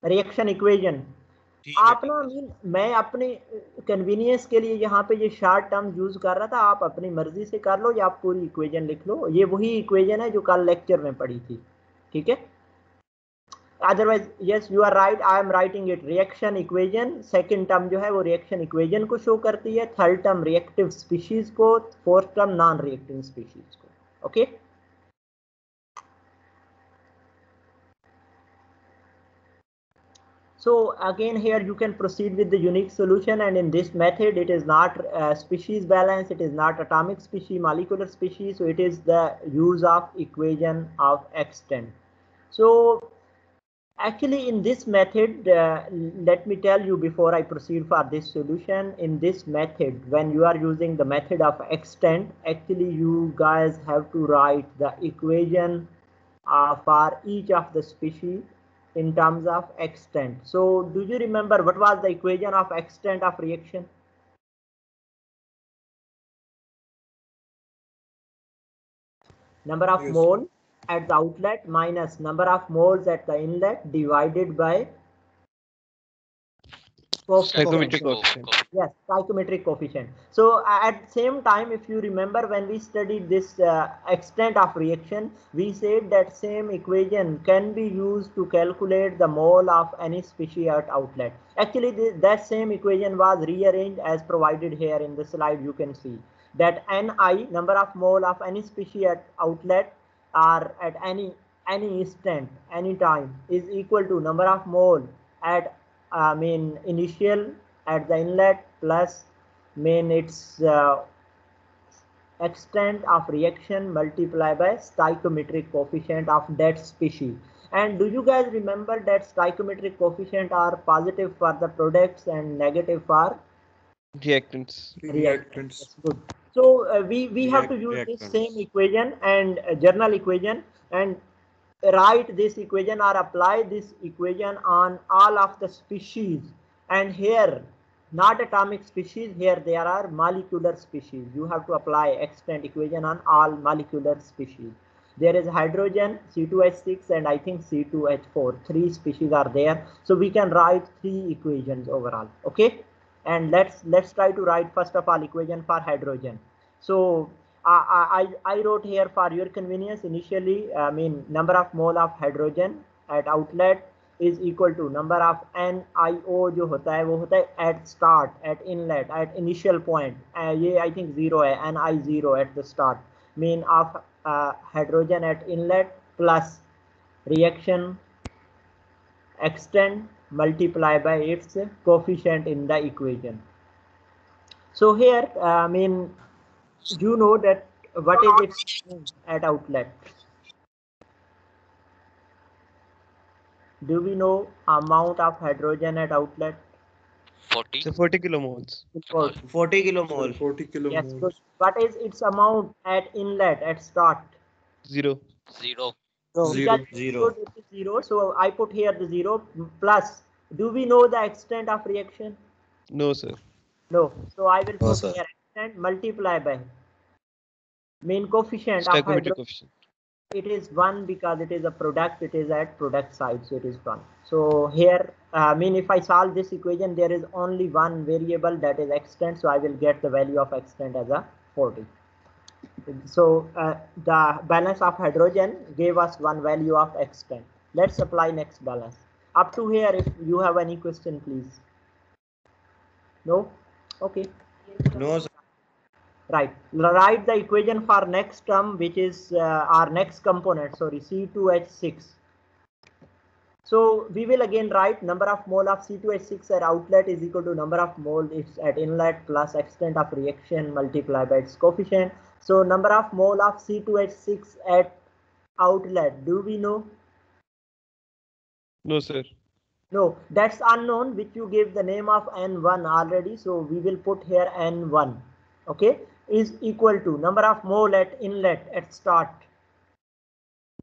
reaction equation ठीक है आप ना mean मैं अपने कन्वीनियंस के लिए यहाँ पे ये शार्ट टर्म यूज़ कर रहा था आप अपनी मर्ज़ी से कर लो या आप पूरी इक्वेशन लिख लो। ये वही इक्वेशन है जो कल लेक्चर में पढ़ी थी ठीक है? Otherwise yes you are right I am writing it reaction equation second term जो है वो रिएक्शन इक्वेशन को शो करती है। थर्ड टर्म रिएक्टिव स्पीशीज को fourth term non reactive species को okay okay? So again here you can proceed with the unique solution and in this method it is not uh, species balance, it is not atomic species, molecular species, so it is the use of equation of extent. So actually in this method, uh, let me tell you before I proceed for this solution, in this method when you are using the method of extent, actually you guys have to write the equation uh, for each of the species in terms of extent. So do you remember what was the equation of extent of reaction? Number of Yes. mole at the outlet minus number of moles at the inlet divided by Stoichiometric Co- coefficient. co- yes stoichiometric coefficient. So at same time if you remember when we studied this uh, extent of reaction we said that same equation can be used to calculate the mole of any species at outlet. Actually th- that same equation was rearranged as provided here in the slide you can see that ni number of mole of any species at outlet are at any any instant any time is equal to number of mole at I mean initial at the inlet plus mean its uh, extent of reaction multiplied by stoichiometric coefficient of that species. And do you guys remember that stoichiometric coefficient are positive for the products and negative for Reactants. reactants. That's good. So uh, we we have to React- use this same equation and uh, general equation and write this equation or apply this equation on all of the species. And here, not atomic species, here there are molecular species. You have to apply extent equation on all molecular species. There is hydrogen, C2H6, and I think C2H4. Three species are there. So we can write three equations overall. Okay and let's let's try to write first of all equation for hydrogen so I, I, I wrote here for your convenience initially I mean number of mole of hydrogen at outlet is equal to number of NiO जो होता है वो होता है at start at inlet at initial point uh, ये I think zero है Ni zero at the start mean of uh, hydrogen at inlet plus reaction extent multiply by its coefficient in the equation. So here, uh, I mean, you know that what is its amount at outlet? Do we know amount of hydrogen at outlet? 40 So 40 kilomoles. Or- 40 kilomole 40 kilomoles. Yes. kilomoles. good. What is its amount at inlet at start? Zero. zero So Zero. Zero. zero. So I put here the zero plus. Do we know the extent of reaction? No, sir. No. So I will No, put sir. here extent multiply by mean coefficient of Stoichiometric hydrogen. coefficient. It is one because it is a product. It is at product side, so it is one. So here, uh, I mean, if I solve this equation, there is only one variable that is extent. So I will get the value of extent as a 40. So uh, the balance of hydrogen gave us one value of extent. Let's apply next balance. Up to here, if you have any question, please. No? Okay. no sir. Right. Write the equation for next term, which is uh, our next component. Sorry, C2H6. So we will again write number of mole of C2H6 at outlet is equal to number of mole it's at inlet plus extent of reaction multiplied by its coefficient. So number of mole of C2H6 at outlet, do we know? No, sir. No, that's unknown, which you gave the name of N1 already. So we will put here N1. Okay, is equal to number of mole at inlet at start.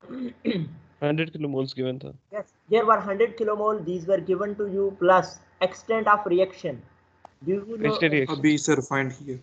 100 kilomoles given tha. Yes, there were 100 kilomole. These were given to you plus extent of reaction. Do you know? Extent reaction. Abhi sir find here.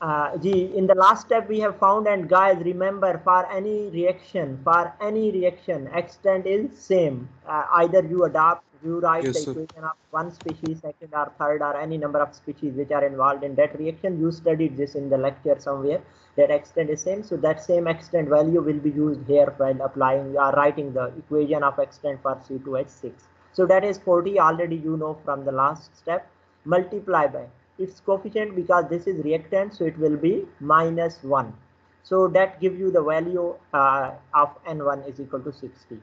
Uh, gee, in the last step we have found and guys remember for any reaction, for any reaction, extent is same. Uh, either you adopt, you write Yes, the equation of one species, second or third or any number of species which are involved in that reaction. You studied this in the lecture somewhere that extent is same. So that same extent value will be used here while applying or writing the equation of extent for C2H6. So that is 40 already you know from the last step. Multiply by its coefficient because this is reactant so it will be minus 1 so that gives you the value uh, of n1 is equal to 60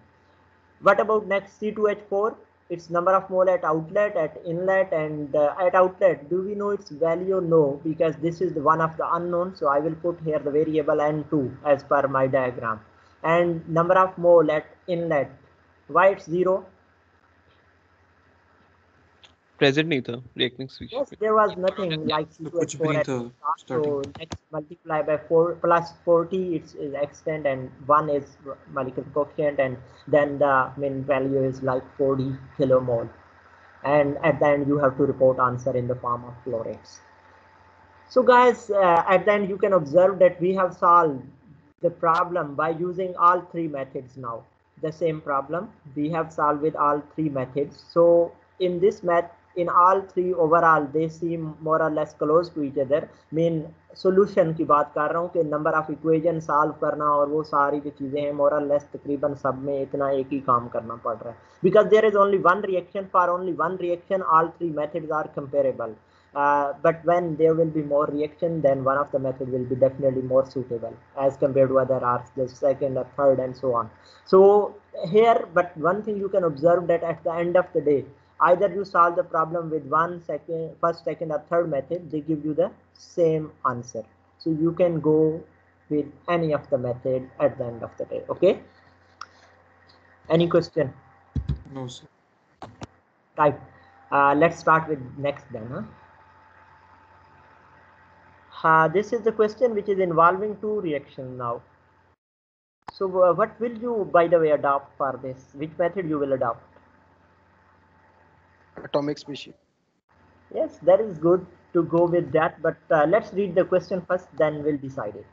what about next c2h4 its number of mole at outlet at inlet and uh, at outlet. Do we know its value? No because this is the one of the unknown so i will put here the variable n2 as per my diagram. And number of mole at inlet. Why it's zero Present नहीं था reacting species. yes there was nothing like तो कुछ भी c2h4 नहीं at था So starting. next multiply by 4 plus 40 it's is extent and 1 is molecular coefficient and then the mean value is like 40 kilomole and at the end you have to report answer in the form of flow rates. So guys uh, at the end you can observe that we have solved the problem by using all three methods now. The same problem we have solved with all three methods. So in this method in all three overall they seem more or less close to each other mean solution की बात कर रहा हूँ कि number of equation solve करना और वो सारी जो चीज़ें हैं more or less तकरीबन सब में इतना एक ही काम करना पड़ रहा है because there is only one reaction for only one reaction all three methods are comparable uh, but when there will be more reaction then one of the method will be definitely more suitable as compared to other are the second or third and so on so here but one thing you can observe that at the end of the day either you solve the problem with one second first second or third method they give you the same answer. So you can go with any of the method at the end of the day okay? Any question? No sir. right. Uh, let's start with next then huh? Uh, this is the question which is involving two reactions now. So uh, what will you by the way adopt for this? Which method you will adopt Atomic species. Yes, that is good to go with that, but uh, let's read the question first, then we'll decide it.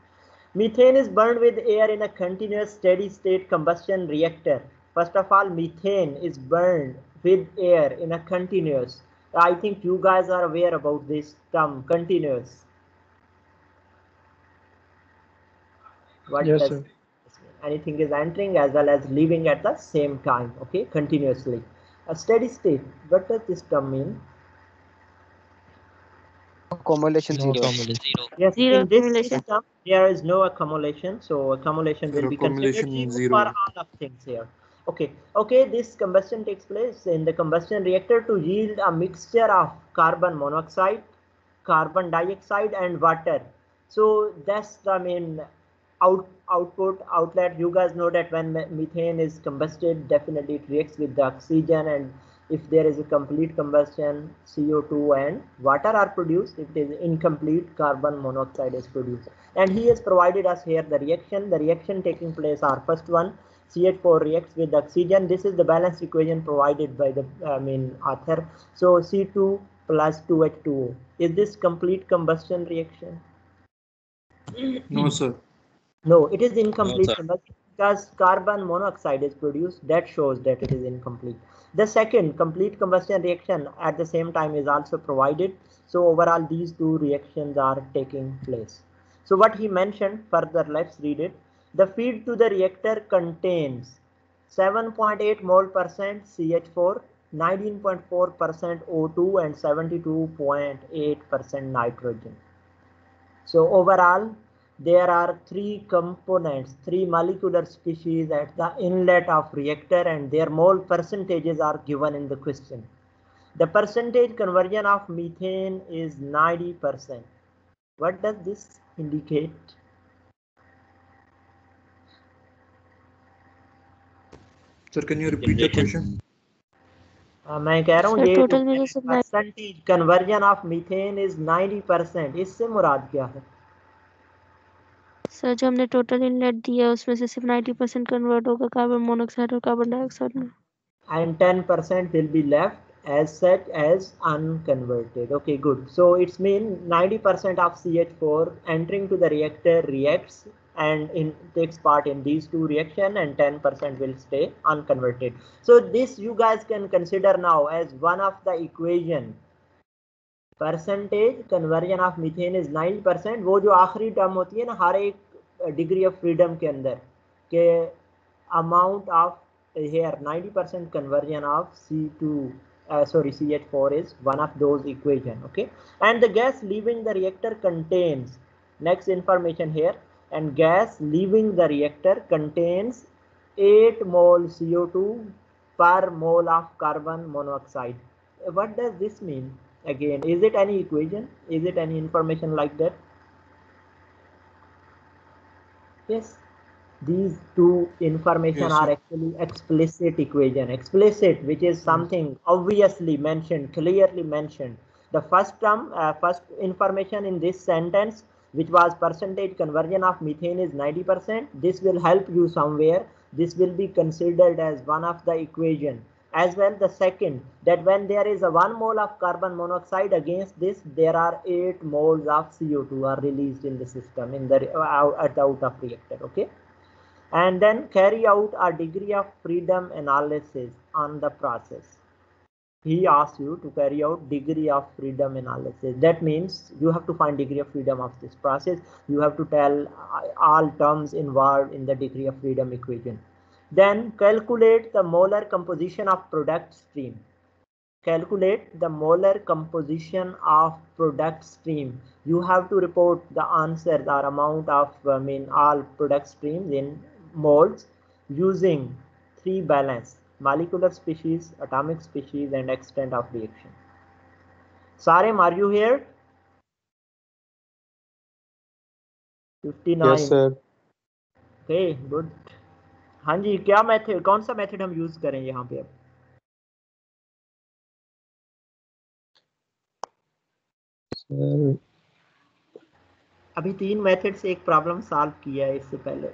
Methane is burned with air in a continuous steady state combustion reactor. First of all, methane is burned with air in a continuous. I think you guys are aware about this term, continuous. What Yes, does sir. Anything is entering as well as leaving at the same time, okay, continuously. A steady state, what does this term mean? Accumulation No zero. accumulation. zero Yes, Zero in this accumulation. system, there is no accumulation, so accumulation will Zero be considered accumulation, zero, zero. for all of things here. Okay, okay, this combustion takes place in the combustion reactor to yield a mixture of carbon monoxide, carbon dioxide, and water. So that's the main out output outlet. You guys know that when methane is combusted, definitely it reacts with the oxygen and if there is a complete combustion, CO2 and water are produced. If it is incomplete, carbon monoxide is produced. And he has provided us here the reaction. The reaction taking place are first one, CH4 reacts with oxygen. This is the balanced equation provided by the I mean author. So C2 plus 2H2O. Is this complete combustion reaction? No, sir. No, it is incomplete combustion because carbon monoxide is produced. That shows that it is incomplete. The second complete combustion reaction at the same time is also provided. So overall, these two reactions are taking place. So what he mentioned further, let's read it. The feed to the reactor contains 7.8 mole percent CH4, 19.4 percent O2, and 72.8 percent nitrogen. So overall, there are three components, three molecular species at the inlet of reactor and their mole percentages are given in the question. The percentage conversion of methane is 90%. What does this indicate? Sir, can you repeat the question? Uh, मैं कह रहा हूँ percentage conversion of methane is 90 percent इससे मुराद क्या है sir जो हमने टोटल इनलेट दिया उसमें से सिर्फ 90 परसेंट कन्वर्ट होगा कार्बन मोनोऑक्साइड और कार्बन डाइऑक्साइड में and 10% will be left as such as unconverted okay good so it's mean 90% of ch4 entering to the reactor reacts and in takes part in these two reaction and 10% will stay unconverted so this you guys can consider now as one of the equation percentage conversion of methane is nine percent वो जो आखिरी term होती है ना, हर एक degree of freedom के अंदर, के amount of here ninety percent conversion of C two sorry C H four is one of those equation okay and the gas leaving the reactor contains next information here and gas leaving the reactor contains eight mole C O two per mole of carbon monoxide what does this mean again is it any equation? Is it any information like that? Yes. These two information Yes, are actually explicit equation. Explicit which is something obviously mentioned clearly mentioned. The first term uh, first information in this sentence which was percentage conversion of methane is 90 percent this will help you somewhere. This will be considered as one of the equation as well the second that when there is a one mole of carbon monoxide against this there are eight moles of co2 are released in the system in the out, at out of reactor okay? And then carry out a degree of freedom analysis on the process. He asks you to carry out degree of freedom analysis. That means you have to find degree of freedom of this process. You have to tell uh, all terms involved in the degree of freedom equation then calculate the molar composition of product stream. Calculate the molar composition of product stream. You have to report the answer or amount of I mean all product streams in moles using three balance molecular species, atomic species, and extent of reaction. Sarem, are you here? 59. Yes, sir. Okay, good. हाँ जी क्या method कौन सा method हम use करें यहाँ पे अब? अभी तीन मेथड से एक प्रॉब्लम सॉल्व किया है इससे पहले।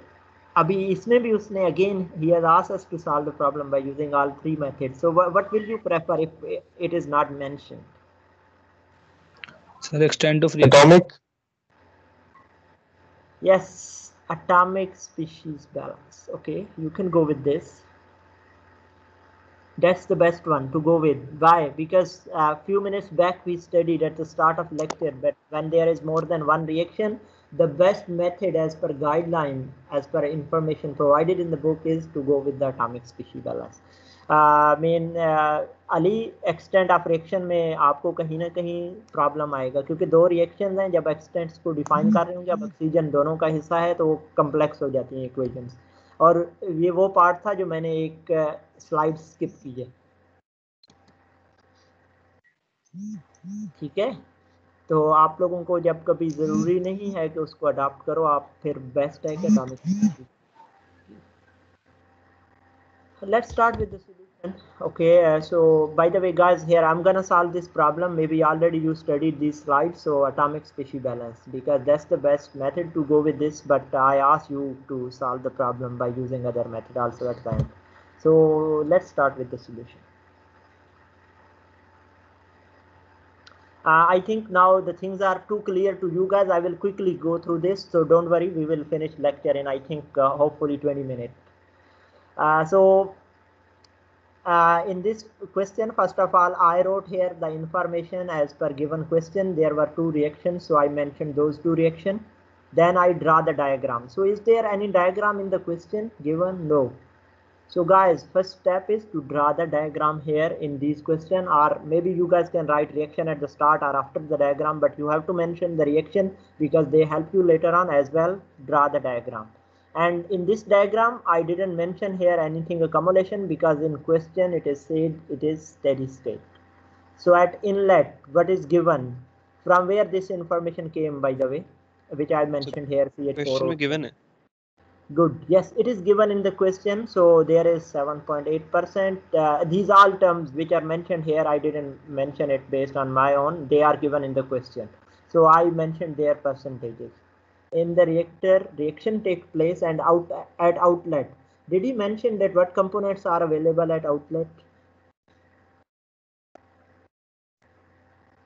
अभी इसमें भी उसने again he has asked us to solve the problem by using all three methods so what will you prefer if it is not mentioned Sir, extent of reaction. atomic. Atomic species balance okay? You can go with this. That's the best one to go with. Why? Because a few minutes back we studied at the start of lecture but when there is more than one reaction the best method as per guideline as per information provided in the book is to go with the atomic species balance mean Ali extent of reaction में आपको कहीं ना कहीं problem आएगा क्योंकि दो reaction हैं जब एक्सटेंट्स को डिफाइन कर रहे होंगे जब ऑक्सीजन दोनों का हिस्सा है तो वो कम्प्लेक्स हो जाती हैं इक्वेशंस और ये वो पार्ट था जो मैंने एक स्लाइड स्किप की है। ठीक है? तो आप लोगों को जब कभी ज़रूरी नहीं है कि उसको अडॉप्ट करो आप फिर बेस्ट है कि atomic let's start with the solution okay uh, so by the way guys here i'm gonna solve this problem maybe already you studied these slides so atomic species balance because that's the best method to go with this but i asked you to solve the problem by using other method also at the end so let's start with the solution uh, I think now the things are too clear to you guys. I will quickly go through this, so don't worry. We will finish lecture in I think uh, hopefully 20 minutes. Uh, so uh, in this question, first of all, I wrote here the information as per given question. There were two reactions, so I mentioned those two reactions. Then I draw the diagram. So is there any diagram in the question given? No. So guys, first step is to draw the diagram here in this question or maybe you guys can write reaction at the start or after the diagram, but you have to mention the reaction because they help you later on as well draw the diagram. And in this diagram, I didn't mention here anything accumulation because in question it is said it is steady state. So at inlet, what is given? From where this information came, by the way, which I mentioned so here. CH4 question given. Good. Yes, it is given in the question. So there is 7.8%. Uh, these all terms which are mentioned here, I didn't mention it based on my own. They are given in the question. So I mentioned their percentages In the reactor, reaction take place and out at outlet. Did he mention that what components are available at outlet?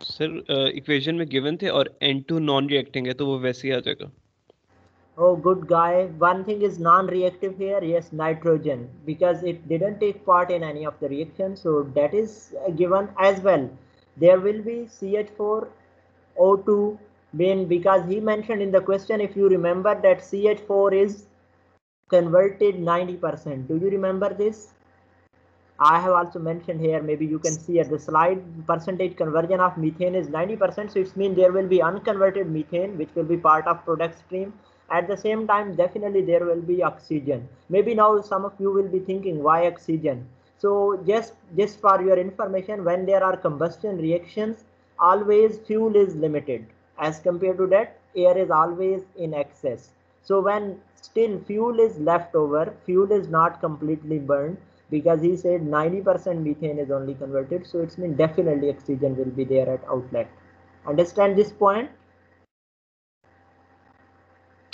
Sir equation में given थे और N2 non reacting है तो वो वैसे ही आ जाएगा Oh, good guy. One thing is non-reactive here. Yes, nitrogen, because it didn't take part in any of the reactions. So that is uh, given as well. There will be CH4O2 bin because he mentioned in the question, if you remember that CH4 is converted 90%. Do you remember this? I have also mentioned here, maybe you can see at the slide, percentage conversion of methane is 90%. So it means there will be unconverted methane, which will be part of product stream at the same time definitely there will be oxygen maybe now some of you will be thinking why oxygen so just just for your information when there are combustion reactions always fuel is limited as compared to that air is always in excess. So when still fuel is left over fuel is not completely burned because he said 90% methane is only converted. So it's mean definitely oxygen will be there at outlet. Understand this point?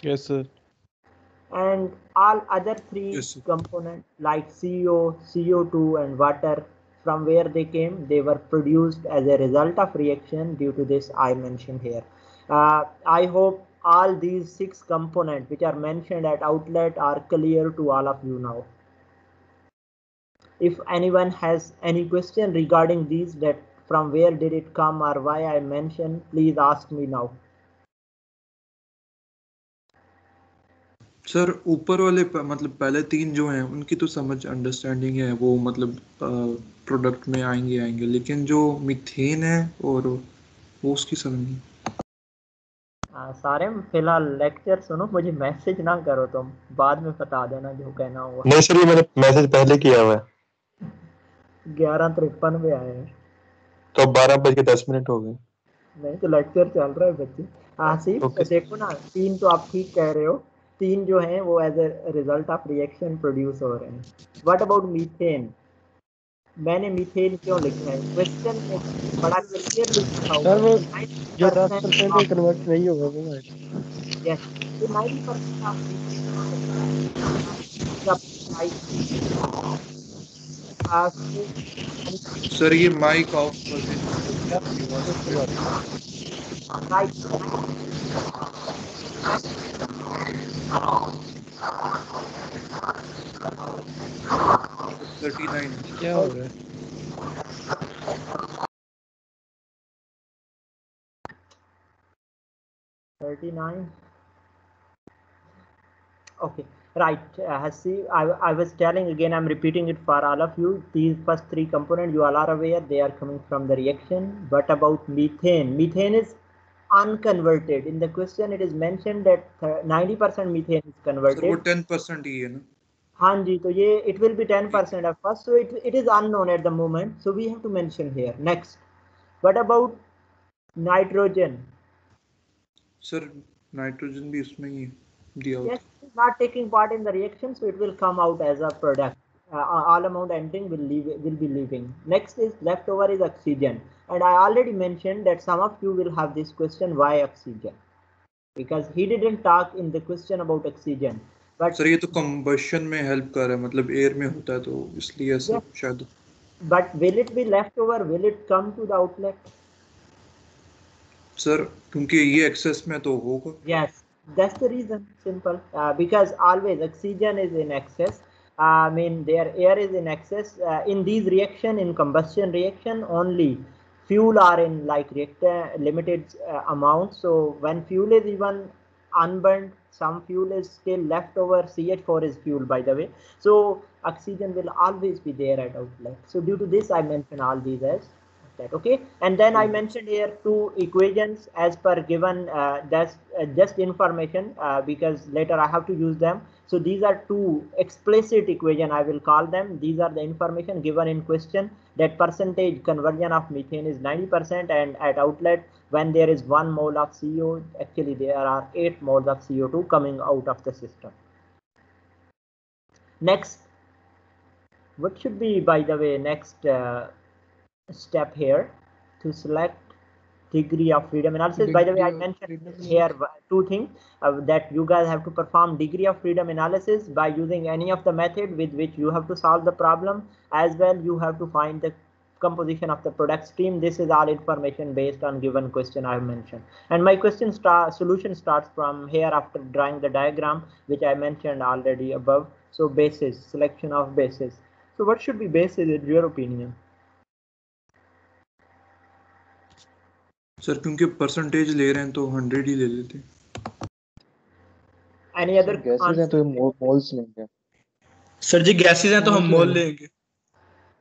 Yes, sir. And all other three Yes, components like CO, CO2 and water from where they came, they were produced as a result of reaction due to this I mentioned here. Uh, I hope all these six components which are mentioned at outlet are clear to all of you now. If anyone has any question regarding these that from where did it come or why I mentioned, please ask me now. Sir ऊपर वाले मतलब पहले तीन जो हैं उनकी तो समझ अंडरस्टैंडिंग है वो मतलब प्रोडक्ट में आएँगे आएँगे लेकिन जो मीथेन है और वो उसकी समझ नहीं आ, सारे फ़िलहाल लेक्चर सुनो मुझे मैसेज ना करो तुम। बाद में बता देना जो कहना हुआ नहीं सर ये मैंने मैसेज पहले किया हुआ है। ग्यारह तिरपन पे आए हैं। तो बारह बज के दस मिनट हो गए। नहीं तो लेक्चर चल रहा है बच्चे। आसिफ Okay. देखो ना तीन तो आप ठीक कह रहे हो। तीन जो हैं वो as a result of reaction produce हो रहे हैं। व्हाट अबाउट मीथेन मैंने मीथेन क्यों लिखा है? क्वेश्चन में बड़ा क्लियर लिखा सर वो जो दस परसेंट में कन्वर्ट नहीं होगा वो है Yes, so 90% of people sir ये माइक ऑफ़ कर दीजिए। थर्टी नाइन क्या हो रहा है Thirty-nine. Okay, right. Uh, Hasi, I, I was telling again, I'm repeating it for all of you. These first three components, you all are aware, they are coming from the reaction. But about methane, methane is unconverted. In the question, it is mentioned that uh, 90% methane is converted. Ten percent Hanji, so it will be 10% at first. So it is unknown at the moment. So we have to mention here. Next. What about nitrogen? Sir, nitrogen be Yes, not taking part in the reaction, so it will come out as a product. Uh, uh, all amount entering will be leaving. Next is leftover is oxygen. And I already mentioned that some of you will have this question why oxygen? Because he didn't talk in the question about oxygen. But sir ये तो combustion में help कर रहा है मतलब air में होता है तो इसलिए ऐसा Yes. शायद but will it be leftover will it come to the outlet sir क्योंकि ये एक्सेस में तो होगा reason. Simple. Uh, because always oxygen is in excess. Uh, I mean, their air is in excess. Uh, in these reaction, in combustion reaction, only fuel are in like reactor limited uh, amount. So when fuel is even unburned, some fuel is still left over. CH4 is fuel, by the way. So oxygen will always be there at outlet. So due to this, I mention all these as that okay and then i mentioned here two equations as per given uh, that's uh, just information uh, because later i have to use them so these are two explicit equation i will call them. These are the information given in question. That percentage conversion of methane is 90 percent and at outlet when there is one mole of co actually there are eight moles of co2 coming out of the system. Next what should be by the way next uh, step here to select degree of freedom. Analysis by the way i mentioned here two things uh, that you guys have to perform degree of freedom analysis by using any of the method with which you have to solve the problem as well you have to find the composition of the product stream. This is all information based on given question i have mentioned. And my question star solution starts from here after drawing the diagram which i mentioned already above. So basis selection of basis. So what should be basis in your opinion sir क्योंकि percentage ले रहे हैं तो hundred ही ले लेते हैं any other gases हैं तो मोल्स लेंगे सर जी गैसेस हैं तो हम मोल लेंगे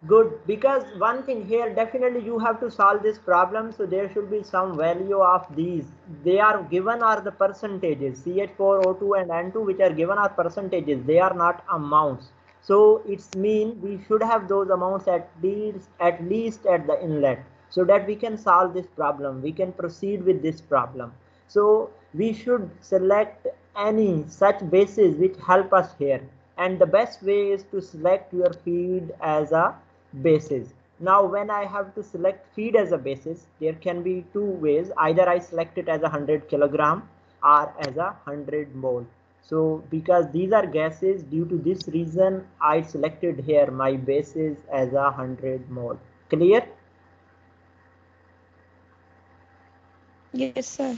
good because one thing here definitely you have to solve this problem so there should be some value of these they are given are the percentages ch4 o2 and n2 which are given are percentages they are not amounts so it's mean we should have those amounts at least at least at the inlet so that we can solve this problem we can proceed with this problem. So we should select any such bases which help us here. And the best way is to select your feed as a basis. Now when i have to select feed as a basis there can be two ways. Either i select it as a 100 kilogram or as a 100 mole. So because these are gases due to this reason i selected here my basis as a 100 mole. Clear Yes, sir.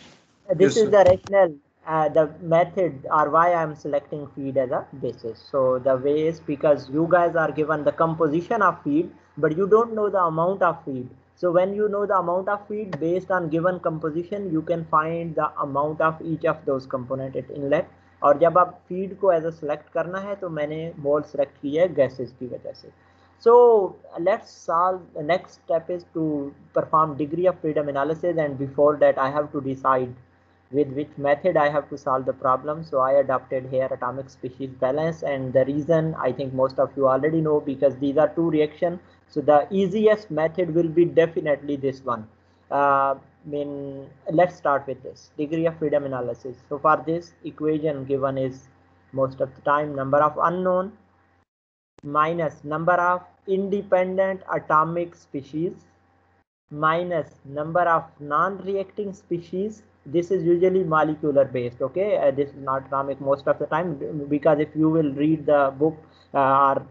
this Yes, is sir. the rationale uh, the method or why i'm selecting feed as a basis so the way is because you guys are given the composition of feed but you don't know the amount of feed so when you know the amount of feed based on given composition you can find the amount of each of those component at inlet और जब आप feed को as a select करना है तो मैंने मोल select किया है गैसेस की वजह से so let's solve the next step is to perform degree of freedom analysis and before that i have to decide with which method i have to solve the problem. So i adopted here atomic species balance and the reason i think most of you already know because these are two reaction. So the easiest method will be definitely this one. Uh, I mean let's start with this. Degree of freedom analysis. So for this equation given is most of the time number of unknown minus number of independent atomic species minus number of non-reacting species. This is usually molecular based okay? Uh, this is not atomic most of the time because if you will read the book uh, or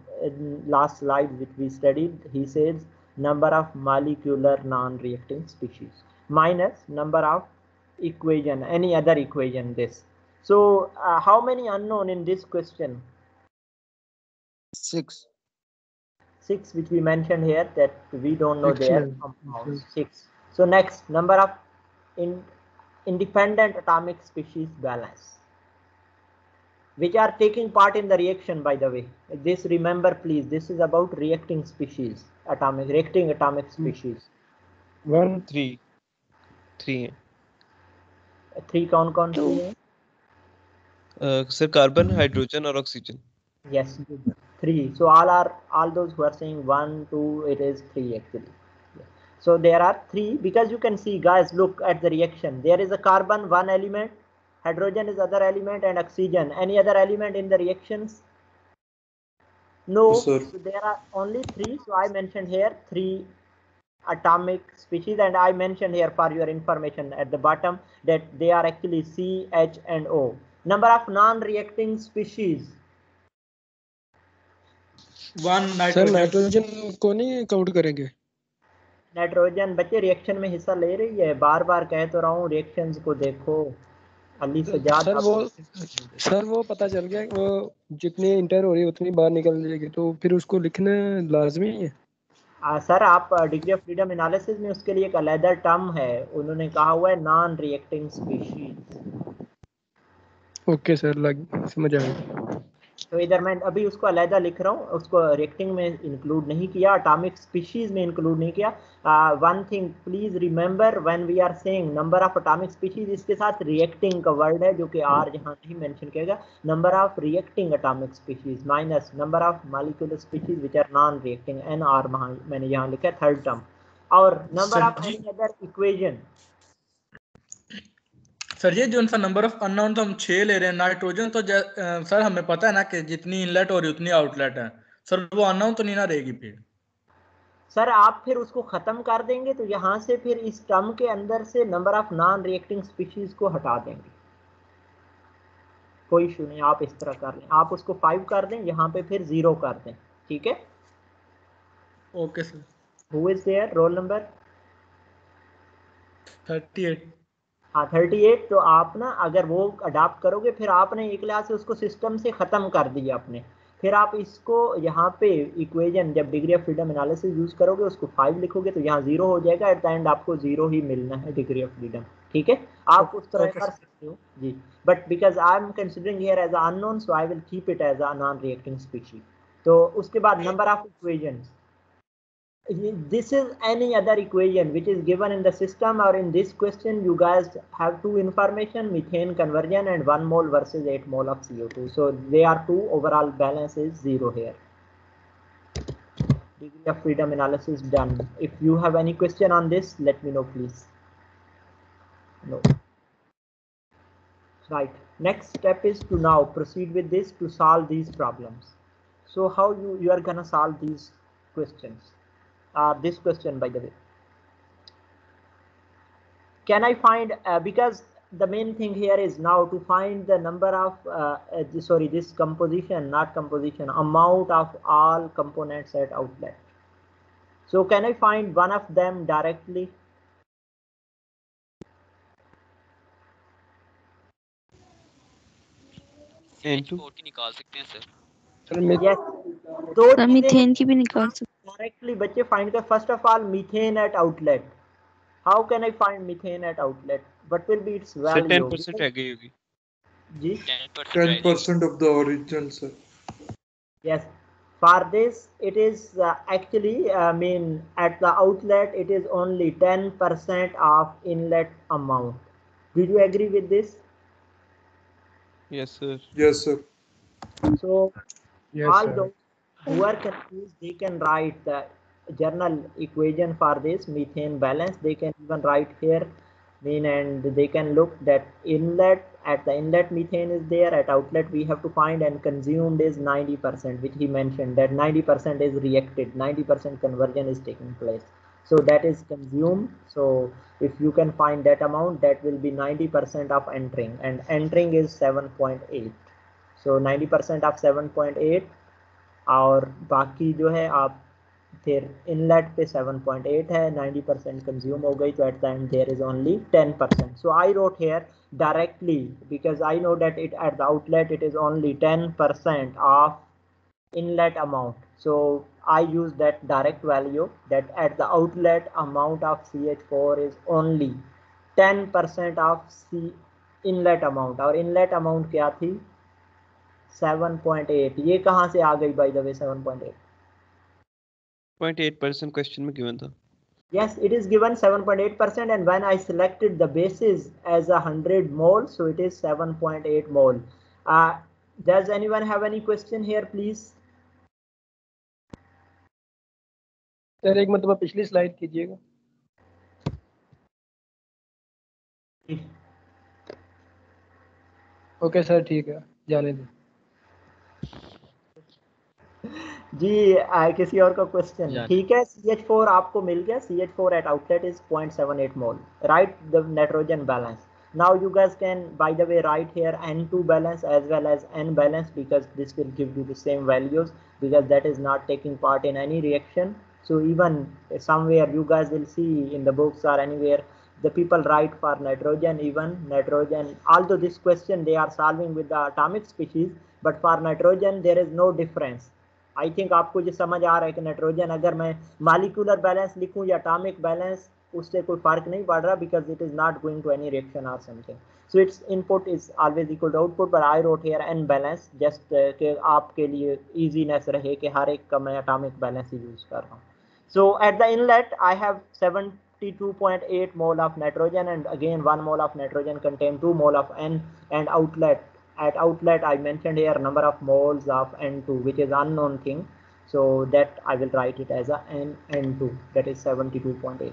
last slide which we studied he says number of molecular non-reacting species minus number of equation any other equation this. So uh, how many unknown in this question? Six. six which we mentioned here that we don't know Six, their yeah. compounds six so next number of in independent atomic species balance which are taking part in the reaction by the way this remember please this is about reacting species atomic reacting atomic species One, three three है three कौन कौन सी है अ, sir carbon hydrogen और oxygen yes three so all are all those who are saying one two it is three actually So there are three because you can see guys look at the reaction. There is a carbon one element, hydrogen is other element and oxygen. Any other element in the reactions? No, Yes, sir. so there are only three. So I mentioned here three atomic species and I mentioned here for your information at the bottom that they are actually C, H and O. Number of non-reacting species. One sir nitrogen nitrogen को नहीं count करेंगे? Nitrogen बच्चे reaction में हिस्सा ले रही है। बार बार कह तो रहा हूँ रिएक्शंस को देखो। अली सजाद सर वो सर वो पता चल गया वो जितनी इंटर हो रही है उतनी बाहर निकल जाएगी। तो फिर उसको लिखना लाजमी है? आ, सर आप डिग्री ऑफ़ फ्रीडम एनालिसिस में उसके लिए एक अलहदा टर्म है। उन्होंने कहा हुआ है non reacting species okay sir लग समझ आ गया। तो इधर मैं अभी उसको अलहदा लिख रहा हूँ उसको रिएक्टिंग में इंक्लूड नहीं किया अटोमिक स्पीशीज में इंक्लूड नहीं किया। One thing please remember when we are saying number of atomic species इसके साथ रिएक्टिंग का वर्ड है जो कि आर यहाँ नहीं मेंशन किया गया। Number of reacting atomic species minus number of molecular species which are non reacting N R मैंने यहाँ लिखा है थर्ड टर्म और number of any other equation sir ये जो उनका नंबर ऑफ़ अननोन तो हम छह ले रहे हैं नाइट्रोजन तो अ, सर हमें पता है ना कि जितनी इनलेट हो रही उतनी आउटलेट है। सर वो अननोन तो नहीं ना रहेगी फिर? सर आप फिर उसको खत्म कर देंगे तो यहाँ से फिर इस टर्म के अंदर से number of non reacting species को हटा देंगे। कोई इशू नहीं आप इस तरह कर लें। आप उसको फाइव कर दें यहाँ पे फिर ज़ीरो कर दें ठीक है? Okay sir who is there roll number thirty eight हाँ थर्टी एट तो आप ना अगर वो अडाप्ट करोगे फिर आपने एक लिहाज से उसको सिस्टम से ख़त्म कर दिया आपने फिर आप इसको यहाँ पे इक्वेजन जब degree of freedom analysis use करोगे उसको फाइव लिखोगे तो यहाँ ज़ीरो हो जाएगा एट द एंड आपको ज़ीरो ही मिलना है डिग्री ऑफ़ फ्रीडम ठीक है? आप उस तरह Okay, कर सकते हो। जी। But because I am considering here as unknown so I will keep it as a non reacting species तो उसके बाद number of equations this is any other equation which is given in the system or in this question you guys have two information methane conversion and 1 mole versus 8 mole of CO2 so they are two overall balance is zero here. Degree of freedom analysis done. If you have any question on this let me know please. No. Right. Next step is to now proceed with this to solve these problems. So how you you are gonna solve these questions uh, this question by the way can i find uh, because the main thing here is now to find the number of uh, uh, this- sorry this composition not composition amount of all components at outlet so can i find one of them directly forty निकाल सकते हैं sir sir मैं yes दो sir चीजें methane की भी निकाल सकते directly बच्चे find कर first of all methane at outlet how can i find methane at outlet what will be its sir value ten percent रह गई होगी जी ten percent of the original sir Yes, for this it is uh, actually I mean at the outlet it is only 10% of inlet amount. Did you agree with this? Yes sir yes sir So Yes, all sir. those who are confused they can write the general equation for this methane balance. They can even write here mean and they can look that inlet at the inlet methane is there at outlet we have to find and consumed is 90 percent which he mentioned that 90 percent is reacted 90 percent conversion is taking place. So that is consumed. So if you can find that amount that will be 90 percent of entering and entering is 7.8 so 90 percent of 7.8 और बाकी जो है आप फिर inlet पे 7.8 है 90 percent consume हो गई तो at the end there is only 10 percent so I wrote here directly because I know that it at the outlet it is only 10 percent of inlet amount so I use that direct value that at the outlet amount of C H four is only ten percent of C inlet amount और inlet amount क्या थी? 7.8 ये कहाँ से आ गई by the way 7.8 0.8% question में given था? Yes it is given 7.8% and when I selected the basis as 100 mole so it is 7.8 mole uh does anyone have any question here please sir एक मतलब पिछली स्लाइड कीजिएगा। Okay sir ठीक है। जाने दें। जी आ, किसी और का क्वेश्चन ठीक है सी एच फोर आपको मिल गया. C H four at outlet is point seven eight mole right the nitrogen balance now you guys can by the way write here N two balance as well as N balance because this will give you the same values because that is not taking part in any reaction so even somewhere you guys will see in the books or anywhere the people write for nitrogen even nitrogen although this question they are solving with the atomic species but for nitrogen there is no difference I think आपको जो समझ आ रहा है कि nitrogen अगर मैं molecular balance लिखूं या एटॉमिक बैलेंस उससे कोई फ़र्क नहीं पड़ रहा because it is not going to any reaction or something so its input is always equal to output but I wrote here N balance just कि आपके लिए इजीनेस रहे कि हर एक का मैं एटॉमिक बैलेंस ही यूज़ कर रहा हूँ। So at the inlet, i have 72.8 mole of nitrogen and again 1 mole of nitrogen contain 2 mole of n and outlet. at outlet i mentioned here number of moles of n2 which is unknown thing so that i will write it as a n n2 that is 72.8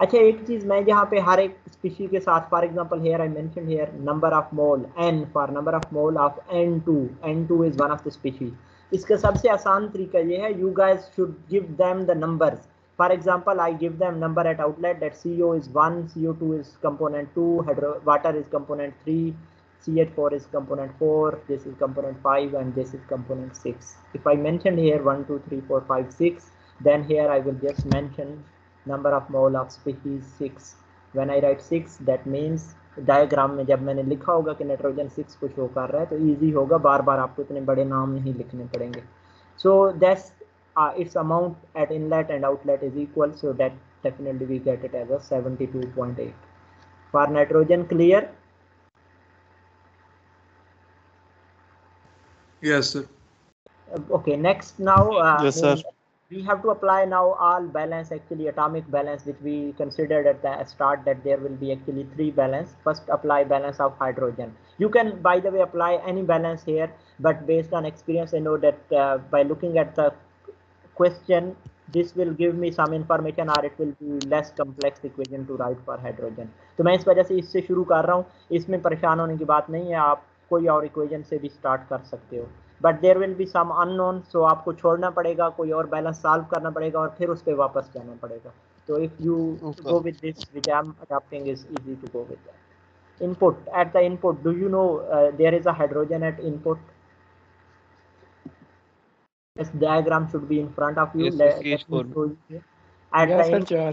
अच्छा एक चीज मैं जहाँ पे हर एक species के साथ for example here I mention here number of mole n for number of mole of n2 n2 is one of the species इसका सबसे आसान तरीका ये है you guys should give them the numbers for example i give them number at outlet that co is 1 co2 is component 2 hydro water is component 3 ch4 is component 4 this is component 5 and this is component 6 if i mention here 1 2 3 4 5 6 then here i will just mention number of mole of species 6 when i write 6 that means diagram में जब मैंने लिखा होगा कि nitrogen 6 को show कर रहा है तो इजी होगा बार बार आपको इतने बड़े नाम नहीं लिखने पड़ेंगे that's uh, its amount at inlet and outlet is equal so that definitely we get it as a 72.8 for nitrogen clear yes sir Uh, okay next now uh, Yes, sir. we have to apply now all balance actually atomic balance which we considered at the start that there will be actually three balance first apply balance of hydrogen you can by the way apply any balance here but based on experience i know that uh, by looking at the question this will give me some information or it will be less complex equation to write for hydrogen तो मैं इस वजह से इससे शुरू कर रहा हूँ इसमें परेशान होने की बात नहीं है आप कोई और इक्वेजन से भी स्टार्ट कर सकते हो। But there will be some unknown so आपको छोड़ना पड़ेगा कोई और बैलेंस सॉल्व करना पड़ेगा और फिर उस पर वापस जाना पड़ेगा। तो if you go with this which I am adopting is easy to go with input at the input do you know there is a hydrogen at input this diagram should be in front of you. Yes, let, let me show you at yes, the sir,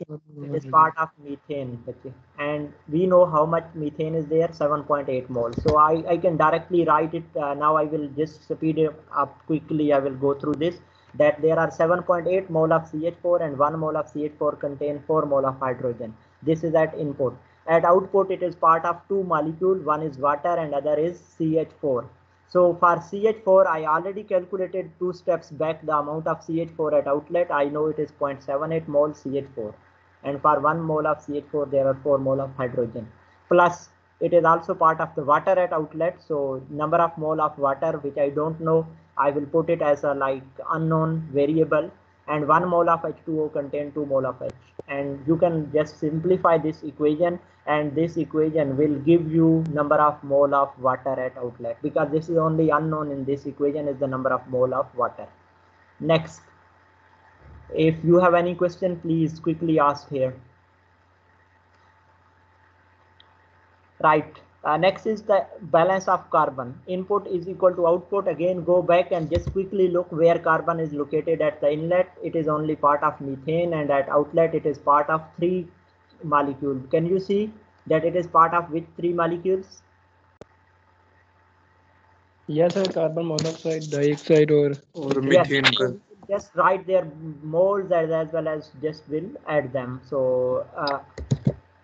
it is part of methane okay. and we know how much methane is there 7.8 mole so i i can directly write it uh, now i will just speed it up quickly i will go through this that there are 7.8 mole of ch4 and 1 mole of ch4 contain 4 mole of hydrogen this is at input at output it is part of two molecule one is water and other is ch4 so for CH4, I already calculated two steps back the amount of CH4 at outlet. I know it is 0.78 mole CH4 and for 1 mole of CH4 there are 4 mole of hydrogen. Plus it is also part of the water at outlet. So number of mole of water which I don't know I will put it as a like unknown variable. And 1 mole of H2O contain 2 mole of H. And you can just simplify this equation and this equation will give you number of mole of water at outlet because this is only unknown in this equation is the number of mole of water. Next if you have any question, please quickly ask here. Right. Uh, next is the balance of carbon. Input is equal to output. Again, go back and just quickly look where carbon is located at the inlet. It is only part of methane and at outlet it is part of three molecules. Can you see that it is part of which three molecules? Yes, sir, carbon monoxide, dioxide or, or methane. Yes just write their moles as, as well as just will add them so uh,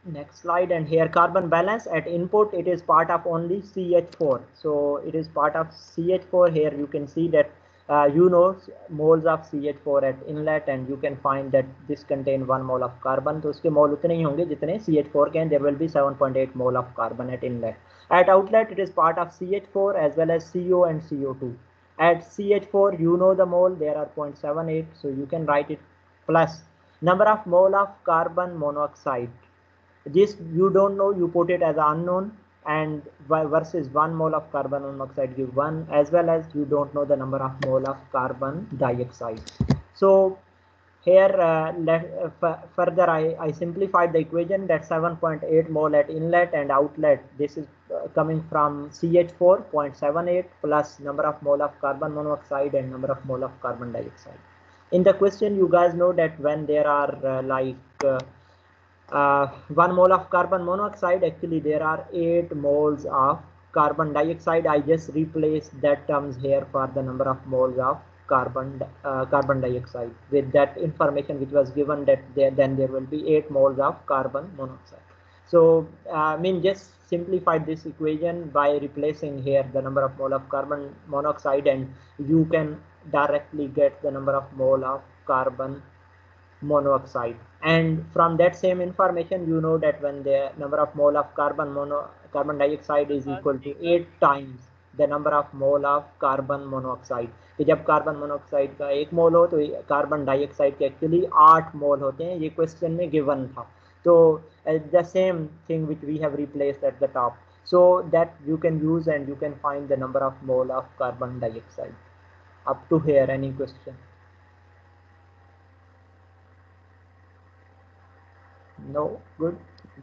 next slide and here carbon balance at input it is part of only ch4 so it is part of ch4 here you can see that uh, you know moles of ch4 at inlet and you can find that this contain one mole of carbon तो उसके मोल उतने ही होंगे जितने ch4 के हैं there will be 7.8 mole of carbon at inlet at outlet it is part of ch4 as well as co and co2 at CH4 you know the mole there are 0.78 so you can write it. Plus number of mole of carbon monoxide. This you don't know you put it as unknown and versus one mole of carbon monoxide give one as well as you don't know the number of mole of carbon dioxide. So here uh, let, uh, further I, I simplified the equation that 7.8 mole at inlet and outlet. This is uh, coming from ch4 0.78 plus number of mole of carbon monoxide and number of mole of carbon dioxide. In the question you guys know that when there are uh, like uh, uh, one mole of carbon monoxide actually there are eight moles of carbon dioxide. I just replaced that terms here for the number of moles of carbon uh, carbon dioxide. With that information which was given that there then there will be eight moles of carbon monoxide. So uh, i mean just simplify this equation by replacing here the number of mole of carbon monoxide and you can directly get the number of mole of carbon monoxide. And from that same information you know that when the number of mole of carbon mono carbon dioxide is equal to 8 times the number of mole of carbon monoxide कि जब carbon monoxide का एक मोल हो तो carbon dioxide के actually आठ मोल होते हैं। ये क्वेश्चन में गिवन था। तो the same thing which we have replace at the top so that you can use and you can find the number of mole of carbon dioxide up to here any question no? Good?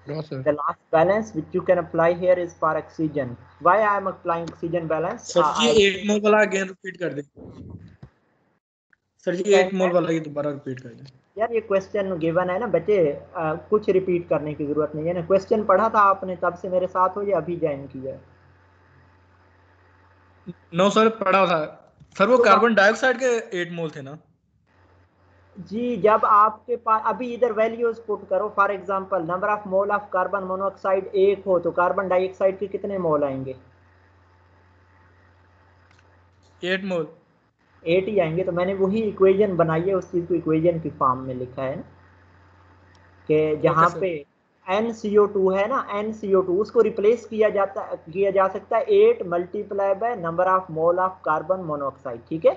No, sir. the last balance which you can apply here is for oxygen. Why i am applying oxygen balance? Sir Uh, I- eight mole वाला again repeat कर दे sir ये eight mole वाला ये दोबारा repeat कर दे यार ये question given है ना बच्चे अ, कुछ रिपीट करने की ज़रूरत नहीं है ना। क्वेश्चन पढ़ा था आपने तब से मेरे साथ हो या अभी ज्वाइन किया है? नो सर पढ़ा था। सर वो तो कार्बन डाइऑक्साइड के एट मोल थे ना। जी जब आपके पास अभी इधर वैल्यूज़ पुट करो for example number of mole of carbon monoxide एक हो तो कार्बन डाइऑक्साइड के कितने मोल आएँगे? एट मोल एट ही आएँगे तो मैंने वही इक्वेशन बनाई है उस चीज़ को इक्वेशन की फॉर्म में लिखा है ना कि जहाँ। पे NCO2 है ना NCO2 उसको रिप्लेस किया जाता किया जा सकता है eight multiply by number of mole of carbon monoxide ठीक है?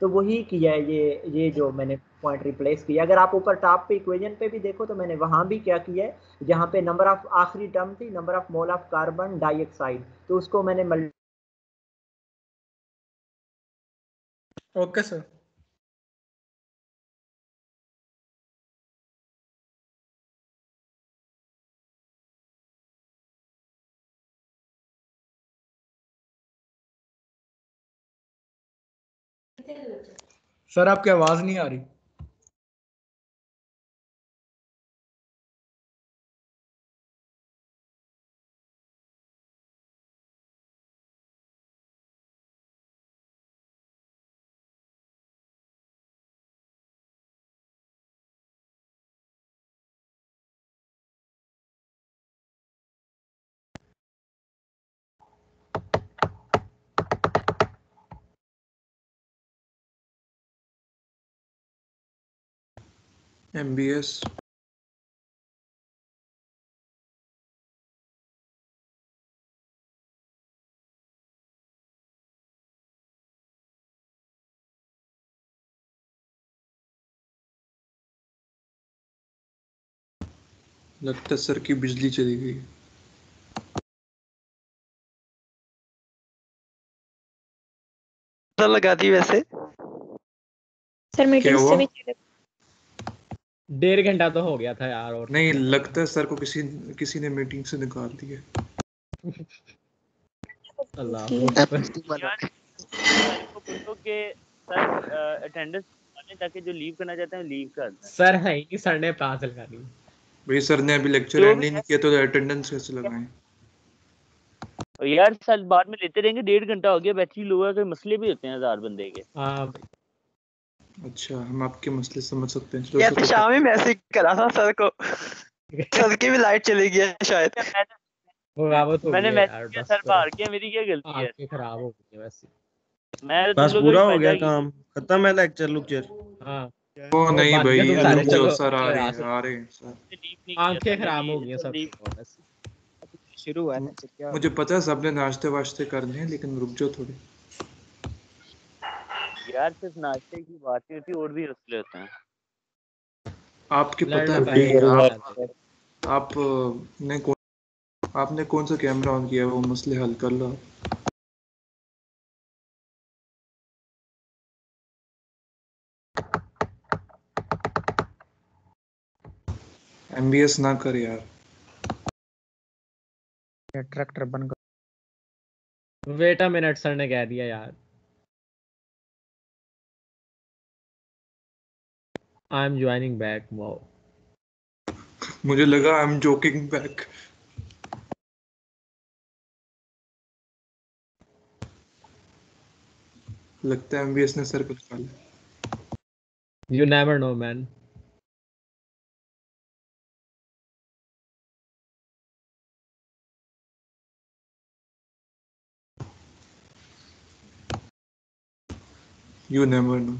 तो वही किया है ये ये जो मैंने पॉइंट रिप्लेस किया। अगर आप ऊपर टॉप पे इक्वेशन पे भी देखो तो मैंने वहाँ भी क्या किया है जहाँ पे नंबर ऑफ़ आखिरी टर्म थी number of mole of carbon dioxide तो उसको मैंने मल्टी ओके सर सर आपकी आवाज़ नहीं आ रही। MBS लगता सर की बिजली चली गई। लगा दी वैसे। सर मीटिंग से भी चले डेढ़ घंटा तो हो गया था यार और नहीं लगता है सर को किसी किसी ने मीटिंग से निकाल दिया अल्लाह सर अटेंडेंस ताकि जो लीव करना चाहते हैं लीव कर सर है ही सर ने पास लगा दी। भाई सर ने अभी लेक्चर एंड नहीं किया तो अटेंडेंस कैसे लगाएँ? और यार सर बाद में लेते रहेंगे डेढ़ घंटा हो गया बैटरी लो है कोई मसले भी होते हैं हज़ार बंदे के। हाँ अच्छा हम आपके मसले समझ सकते हैं यार को- शाम ही मैसेज करा था सर को। सर की भी लाइट चली गई है शायद। बगावत हो मैंने गई मैसेज किया सर बाहर किया मेरी क्या गलती है? आँखें खराब हो गई वैसे। मैं तो बस पूरा हो गया काम। खत्म है लेक्चर लुक्चर हाँ। वो नहीं भाई सारे आ रहे आ हैं रहे हैं सर। आँखें खराब हो गई हैं सब बस शुरू हुआ है क्या मुझे पता है सबने नाश्ते वाश्ते करने हैं लेकिन रुक जाओ थोड़ी। यार सिर्फ़ नाश्ते की बात नहीं होती और भी मसले होते हैं। आपके पता है भाई आप आप ने कौन आपने कौन सा कैमरा ऑन किया वो मसले हल कर लो। एमबीएस ना कर यार। ट्रैक्टर बन वेट अ मिनट सर ने कह दिया यार। I am joining back wow मुझे लगा आई एम जोकिंग बैक लगता है एमबीएस ने सर कुछ लगा लिया you never know man You never know.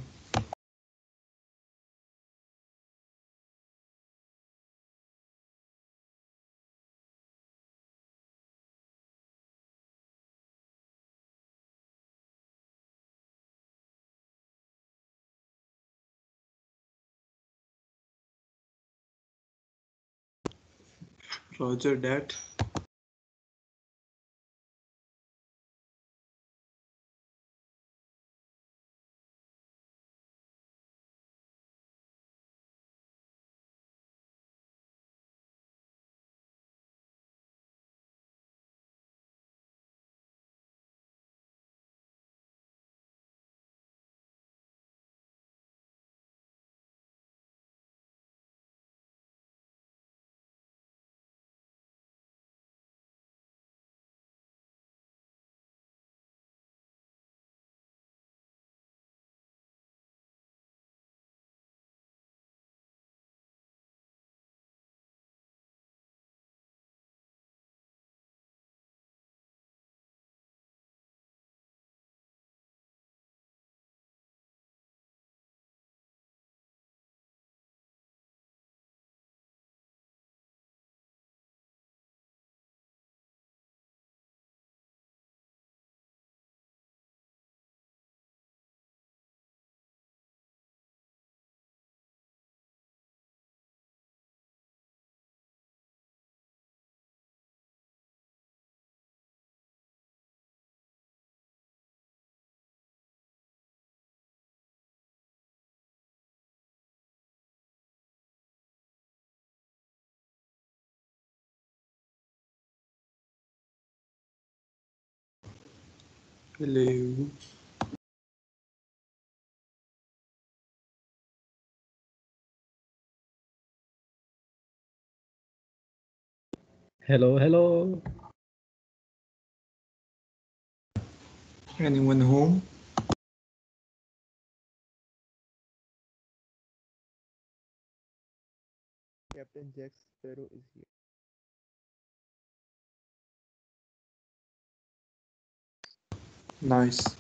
Roger that. Hello. Hello, hello. Anyone home? Captain Jack Sparrow is here. Nice.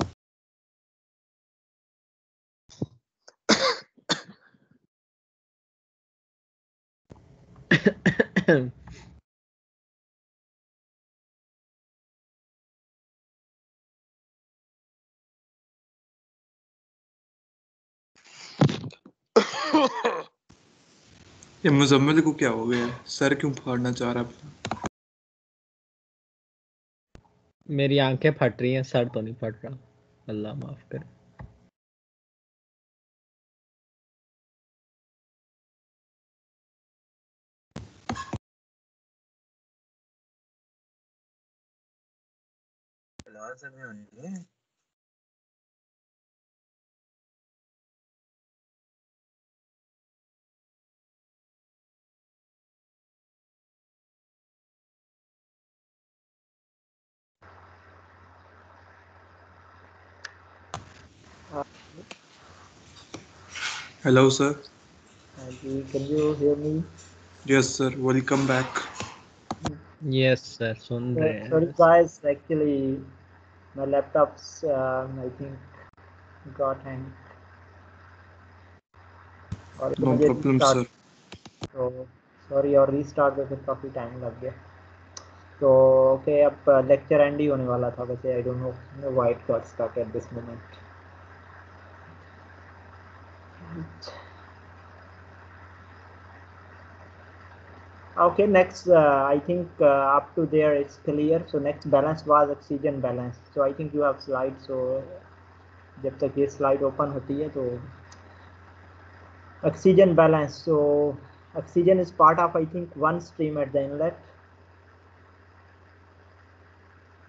ये मुजम्मिल को क्या हो गया सर क्यों फाड़ना चाह रहा है मेरी आँखें फट रही हैं सर तो नहीं फट रहा। अल्लाह माफ़ करे। Hello, sir. Can you hear me? Yes, sir. Welcome back. Yes sir soon So- sorry guys, actually my laptop's uh, I think got hanged. और तो No problem, sir. तो सॉरी और रीस्टार्ट में फिर काफ़ी टाइम लग गया तो ओके अब लेक्चर एंड ही होने वाला था वैसे I don't know why it got stuck at this moment Okay, next, uh, I think uh, up to there it's clear. So next balance was oxygen balance. So I think you have slide. So जब तक ये slide open होती है तो oxygen balance. So oxygen is part of I think one stream at the inlet.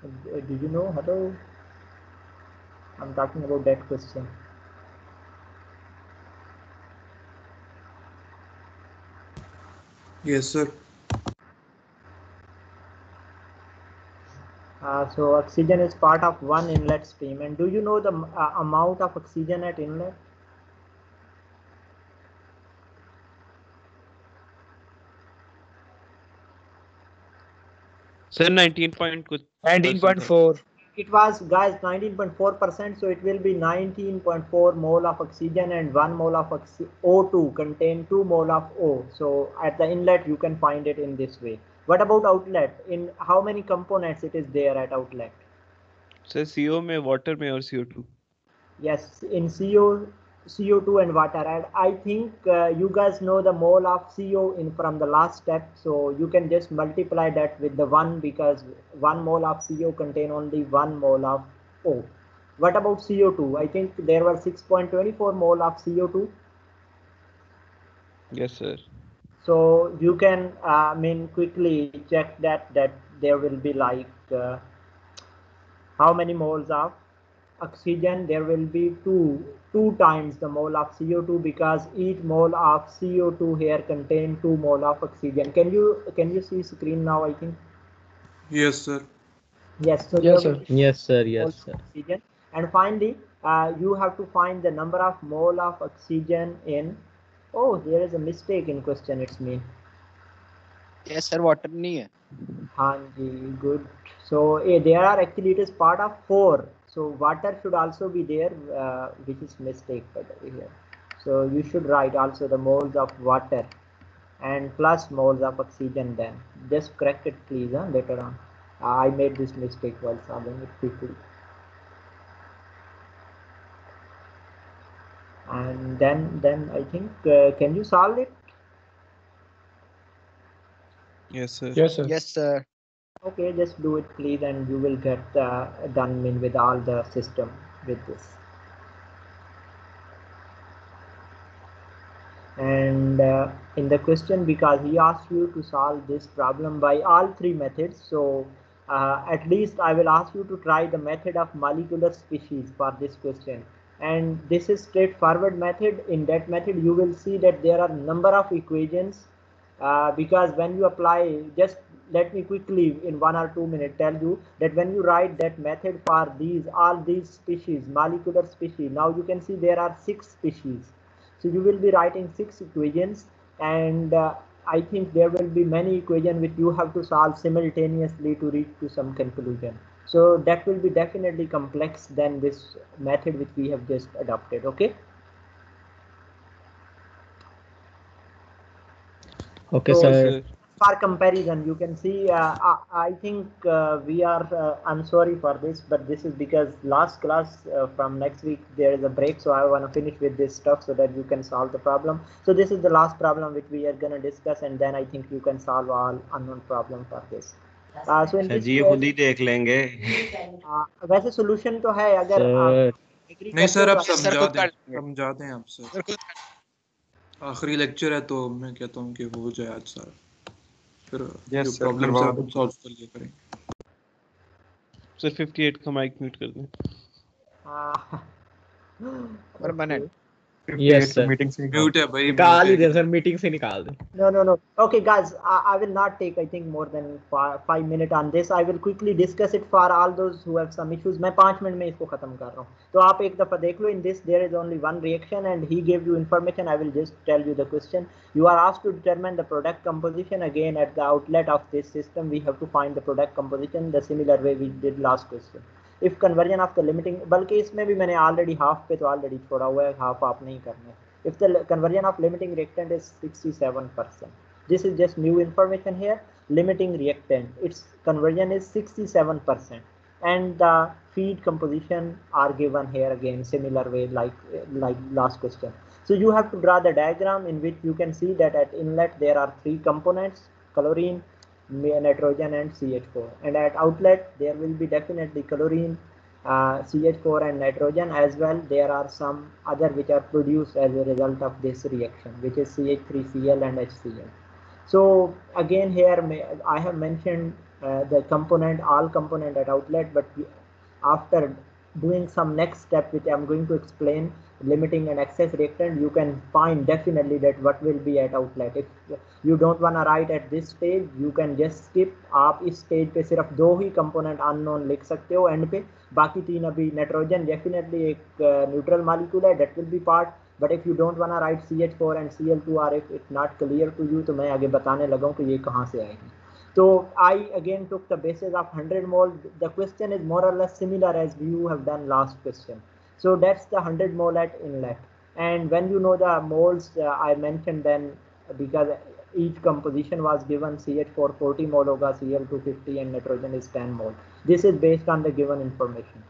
Uh, Do you know? Hello. I'm talking about that question. Yes, sir. Uh, so oxygen is part of one inlet stream. And do you know the uh, amount of oxygen at inlet? Sir, 19 point 19.4 it was guys 19.4% so it will be 19.4 mole of oxygen and 1 mole of O2 contain 2 mole of O. So at the inlet you can find it in this way. What about outlet? In how many components it is there at outlet? So CO may water may or CO2 yes in CO CO2 and water. And I think uh, you guys know the mole of CO in from the last step. So you can just multiply that with the one because one mole of CO contain only one mole of O. What about CO2? I think there were 6.24 mole of CO2. yes sir So you can, uh, I mean, quickly check that that there will be like uh, how many moles of oxygen there will be two two times the mole of co2 because each mole of co2 here contain two mole of oxygen. Can you can you see screen now i think? Yes sir. Yes yes sir. Yes sir. Yes sir. oxygen. and finally uh, you have to find the number of mole of oxygen in oh there is a mistake in question it's me. Yes sir water near hai ji good. So eh, there are actually it is part of 4 so water should also be there, uh, which is mistake by the way here. So you should write also the moles of water and plus moles of oxygen then. Just correct it please huh, later on. I made this mistake while solving it quickly. And then then I think uh, can you solve it? Yes, sir. yes sir yes sir Okay, just do it please and you will get uh, done in with all the system with this. And uh, in the question, because he asked you to solve this problem by all three methods, so uh, at least I will ask you to try the method of molecular species for this question. And this is straightforward method. In that method, you will see that there are number of equations uh, because when you apply just let me quickly in one or two minutes tell you that when you write that method for these all these species molecular species now you can see there are six species. So you will be writing six equations and uh, i think there will be many equations which you have to solve simultaneously to reach to some conclusion. So that will be definitely complex than this method which we have just adopted okay? Okay, So, sir for comparison you can see uh, I, I think uh, we are uh, i'm sorry for this but this is because last class uh, from next week there is a break so i want to finish with this stuff so that you can solve the problem so this is the last problem which we are going to discuss and then i think you can solve all unknown problem for this uh, so in sir this जी ये case, खुद ही देख लेंगे uh, वैसे solution तो है अगर आप Sir. agree नहीं करते सर हो आप तो- समझा खुद दें कर लेंगे। समझा दें आप सर सर खुद आखिरी लेक्चर है तो मैं कहता हूँ कि हो जाए आज सारा फिर Yes, जो प्रॉब्लम है। हम सॉल्व कर लिया करेंगे। सर 58 का माइक म्यूट कर दें। Permanent Yes, 58 sir. मीटिंग से निकाल म्यूट है भाई निकाल ही म्यूट दे है सर मीटिंग से निकाल दे No, no, no. Okay, guys, I, I will not take, I think, more than five, five minutes on this. I will quickly discuss it for all those who have some issues. मैं पाँच minute में इसको खत्म कर रहा हूँ तो आप एक दफा देख लो in this there is only one reaction and he gave you information. I will just tell you the question. You are asked to determine the product composition again at the outlet of this system. We have to find the product composition the similar way we did last question. If conversion of the limiting बल्कि इसमें भी मैंने already half पे तो already छोड़ा हुआ है half आप नहीं करने। If the conversion of limiting reactant is sixty seven percent this is just new information here limiting reactant its conversion is sixty seven percent and the feed composition are given here again similar way like like last question so you have to draw the diagram in which you can see that at inlet there are three components chlorine nitrogen, and CH4. And at outlet, there will be definitely chlorine, uh, CH4 and nitrogen as well. There are some other which are produced as a result of this reaction, which is CH3Cl and HCl. So again here I have mentioned uh, the component, all component at outlet, but after doing some next step which I'm going to explain, limiting and excess reactant, you can find definitely that what will be at outlet. If you don't want to write at this stage, you can just skip. आप इस stage पे सिर्फ़ दो ही component unknown लिख सकते हो end पे बाकी तीन अभी नाइट्रोजन डेफिनेटली एक न्यूट्रल मालिक्यूल है that will be part but if you don't want to write CH4 and Cl2 or if it's not clear to you तो मैं आगे हूँ कि ये कहाँ से आएगी so I again took the basis of 100 mole. The question is more or less similar as you have done last question. So that's the 100 mole at inlet. And when you know the moles uh, I mentioned then because each composition was given CH4 40 mole hoga Cl2 50 and nitrogen is 10 mole. This is based on the given information.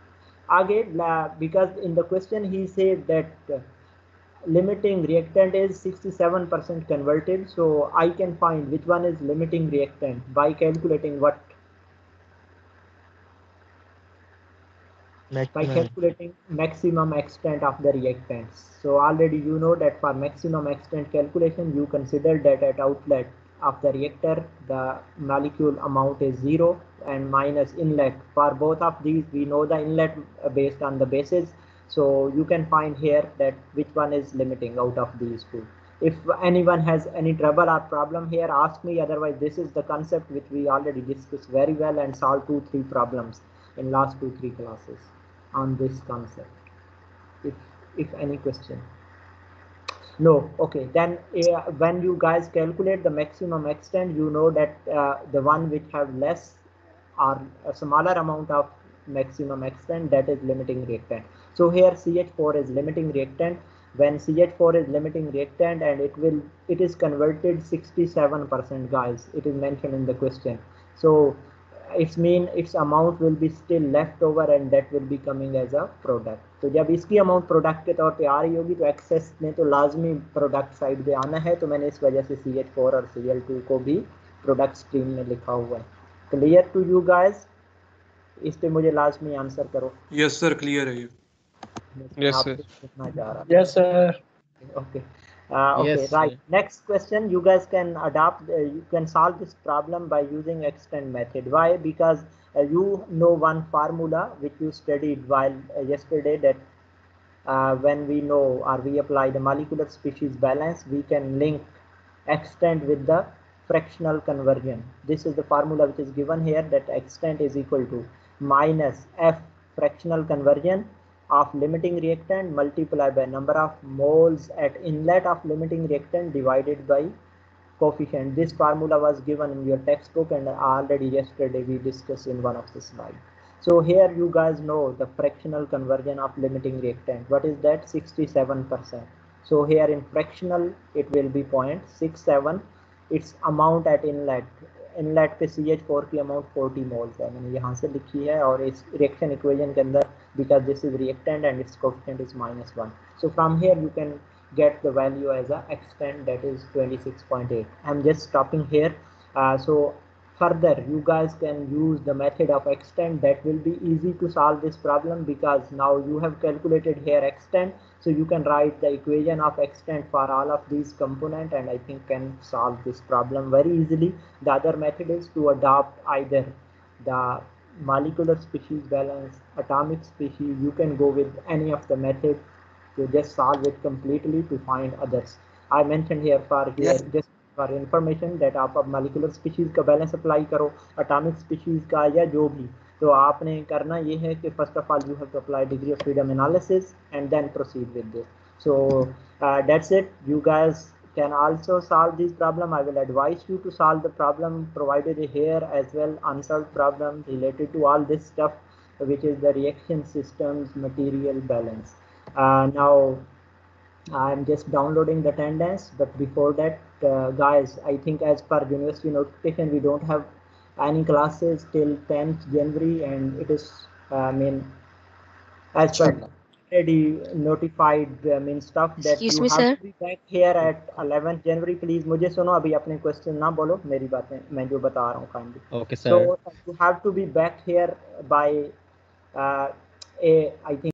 Again uh, because in the question he said that limiting reactant is 67% converted so I can find which one is limiting reactant by calculating what by Maximum. calculating maximum extent of the reactants. So already you know that for maximum extent calculation, you consider that at outlet of the reactor, the molecule amount is zero and minus inlet. For both of these, we know the inlet based on the basis. So you can find here that which one is limiting out of these two. If anyone has any trouble or problem here, ask me. Otherwise, this is the concept which we already discussed very well and solved two, three problems in last two, three classes on this concept. If if any question. No, okay. Then uh, when you guys calculate the maximum extent, you know that uh, the one which have less or a smaller amount of maximum extent that is limiting reactant. So here CH4 is limiting reactant. When CH4 is limiting reactant and it will it is converted 67% guys. It is mentioned in the question. So it's mean its amount will be still left over and that will be coming as a product तो जब इसकी amount product के तौर पे आ रही होगी तो access में तो लाजमी प्रोडक्ट साइड पे आना है तो मैंने इस वजह से सी एच फोर और सी एल टू को भी प्रोडक्ट स्ट्रीम में लिखा हुआ है क्लियर टू यू गाइस इस पे मुझे लाजमी आंसर करो यस सर क्लियर है ये yes sir. yes sir. Okay. Uh, okay yes, right. sir. next question. You guys can adopt uh, you can solve this problem by using extent method. Why? Because uh, you know one formula which you studied while uh, yesterday that uh, when we know or we apply the molecular species balance we can link extent with the fractional conversion. This is the formula which is given here that extent is equal to minus f fractional conversion of limiting reactant multiplied by number of moles at inlet of limiting reactant divided by coefficient. This formula was given in your textbook and already yesterday we discussed in one of the slides. So here you guys know the fractional conversion of limiting reactant. What is that? 67%. So here in fractional it will be 0.67. Its amount at inlet inlet पे सी H four की amount forty moles है मैंने यहाँ से लिखी है और इस रिएक्शन इक्वेशन के अंदर because this is reactant and its coefficient is minus 1. So from here you can get the value as a extent that is 26.8. I'm just stopping here. Uh, so further you guys can use the method of extent that will be easy to solve this problem because now you have calculated here extent so you can write the equation of extent for all of these component and I think can solve this problem very easily the other method is to adopt either the molecular species balance atomic species you can go with any of the method to just solve it completely to find others i mentioned here for here Yes. just for information that आप अब molecular species का balance apply करो atomic species का या जो भी तो आपने करना ये है कि first of all you have to apply degree of freedom analysis and then proceed with this so uh, that's it you guys can also solve this problem. I will advise you to solve the problem provided here as well. Unsolved problem related to all this stuff which is the reaction systems material balance. Uh, now I'm just downloading the attendance, but before that, uh, guys, I think as per university notification, we don't have any classes till 10th January, and it is, I mean, as per already notified uh, mean stuff that Excuse you me, have sir. to be back here at 11th January. Please मुझे सुनो अभी अपने question ना बोलो मेरी बातें मैं जो बता रहा हूँ kindly. Okay, sir. So you have to be back here by uh, a I think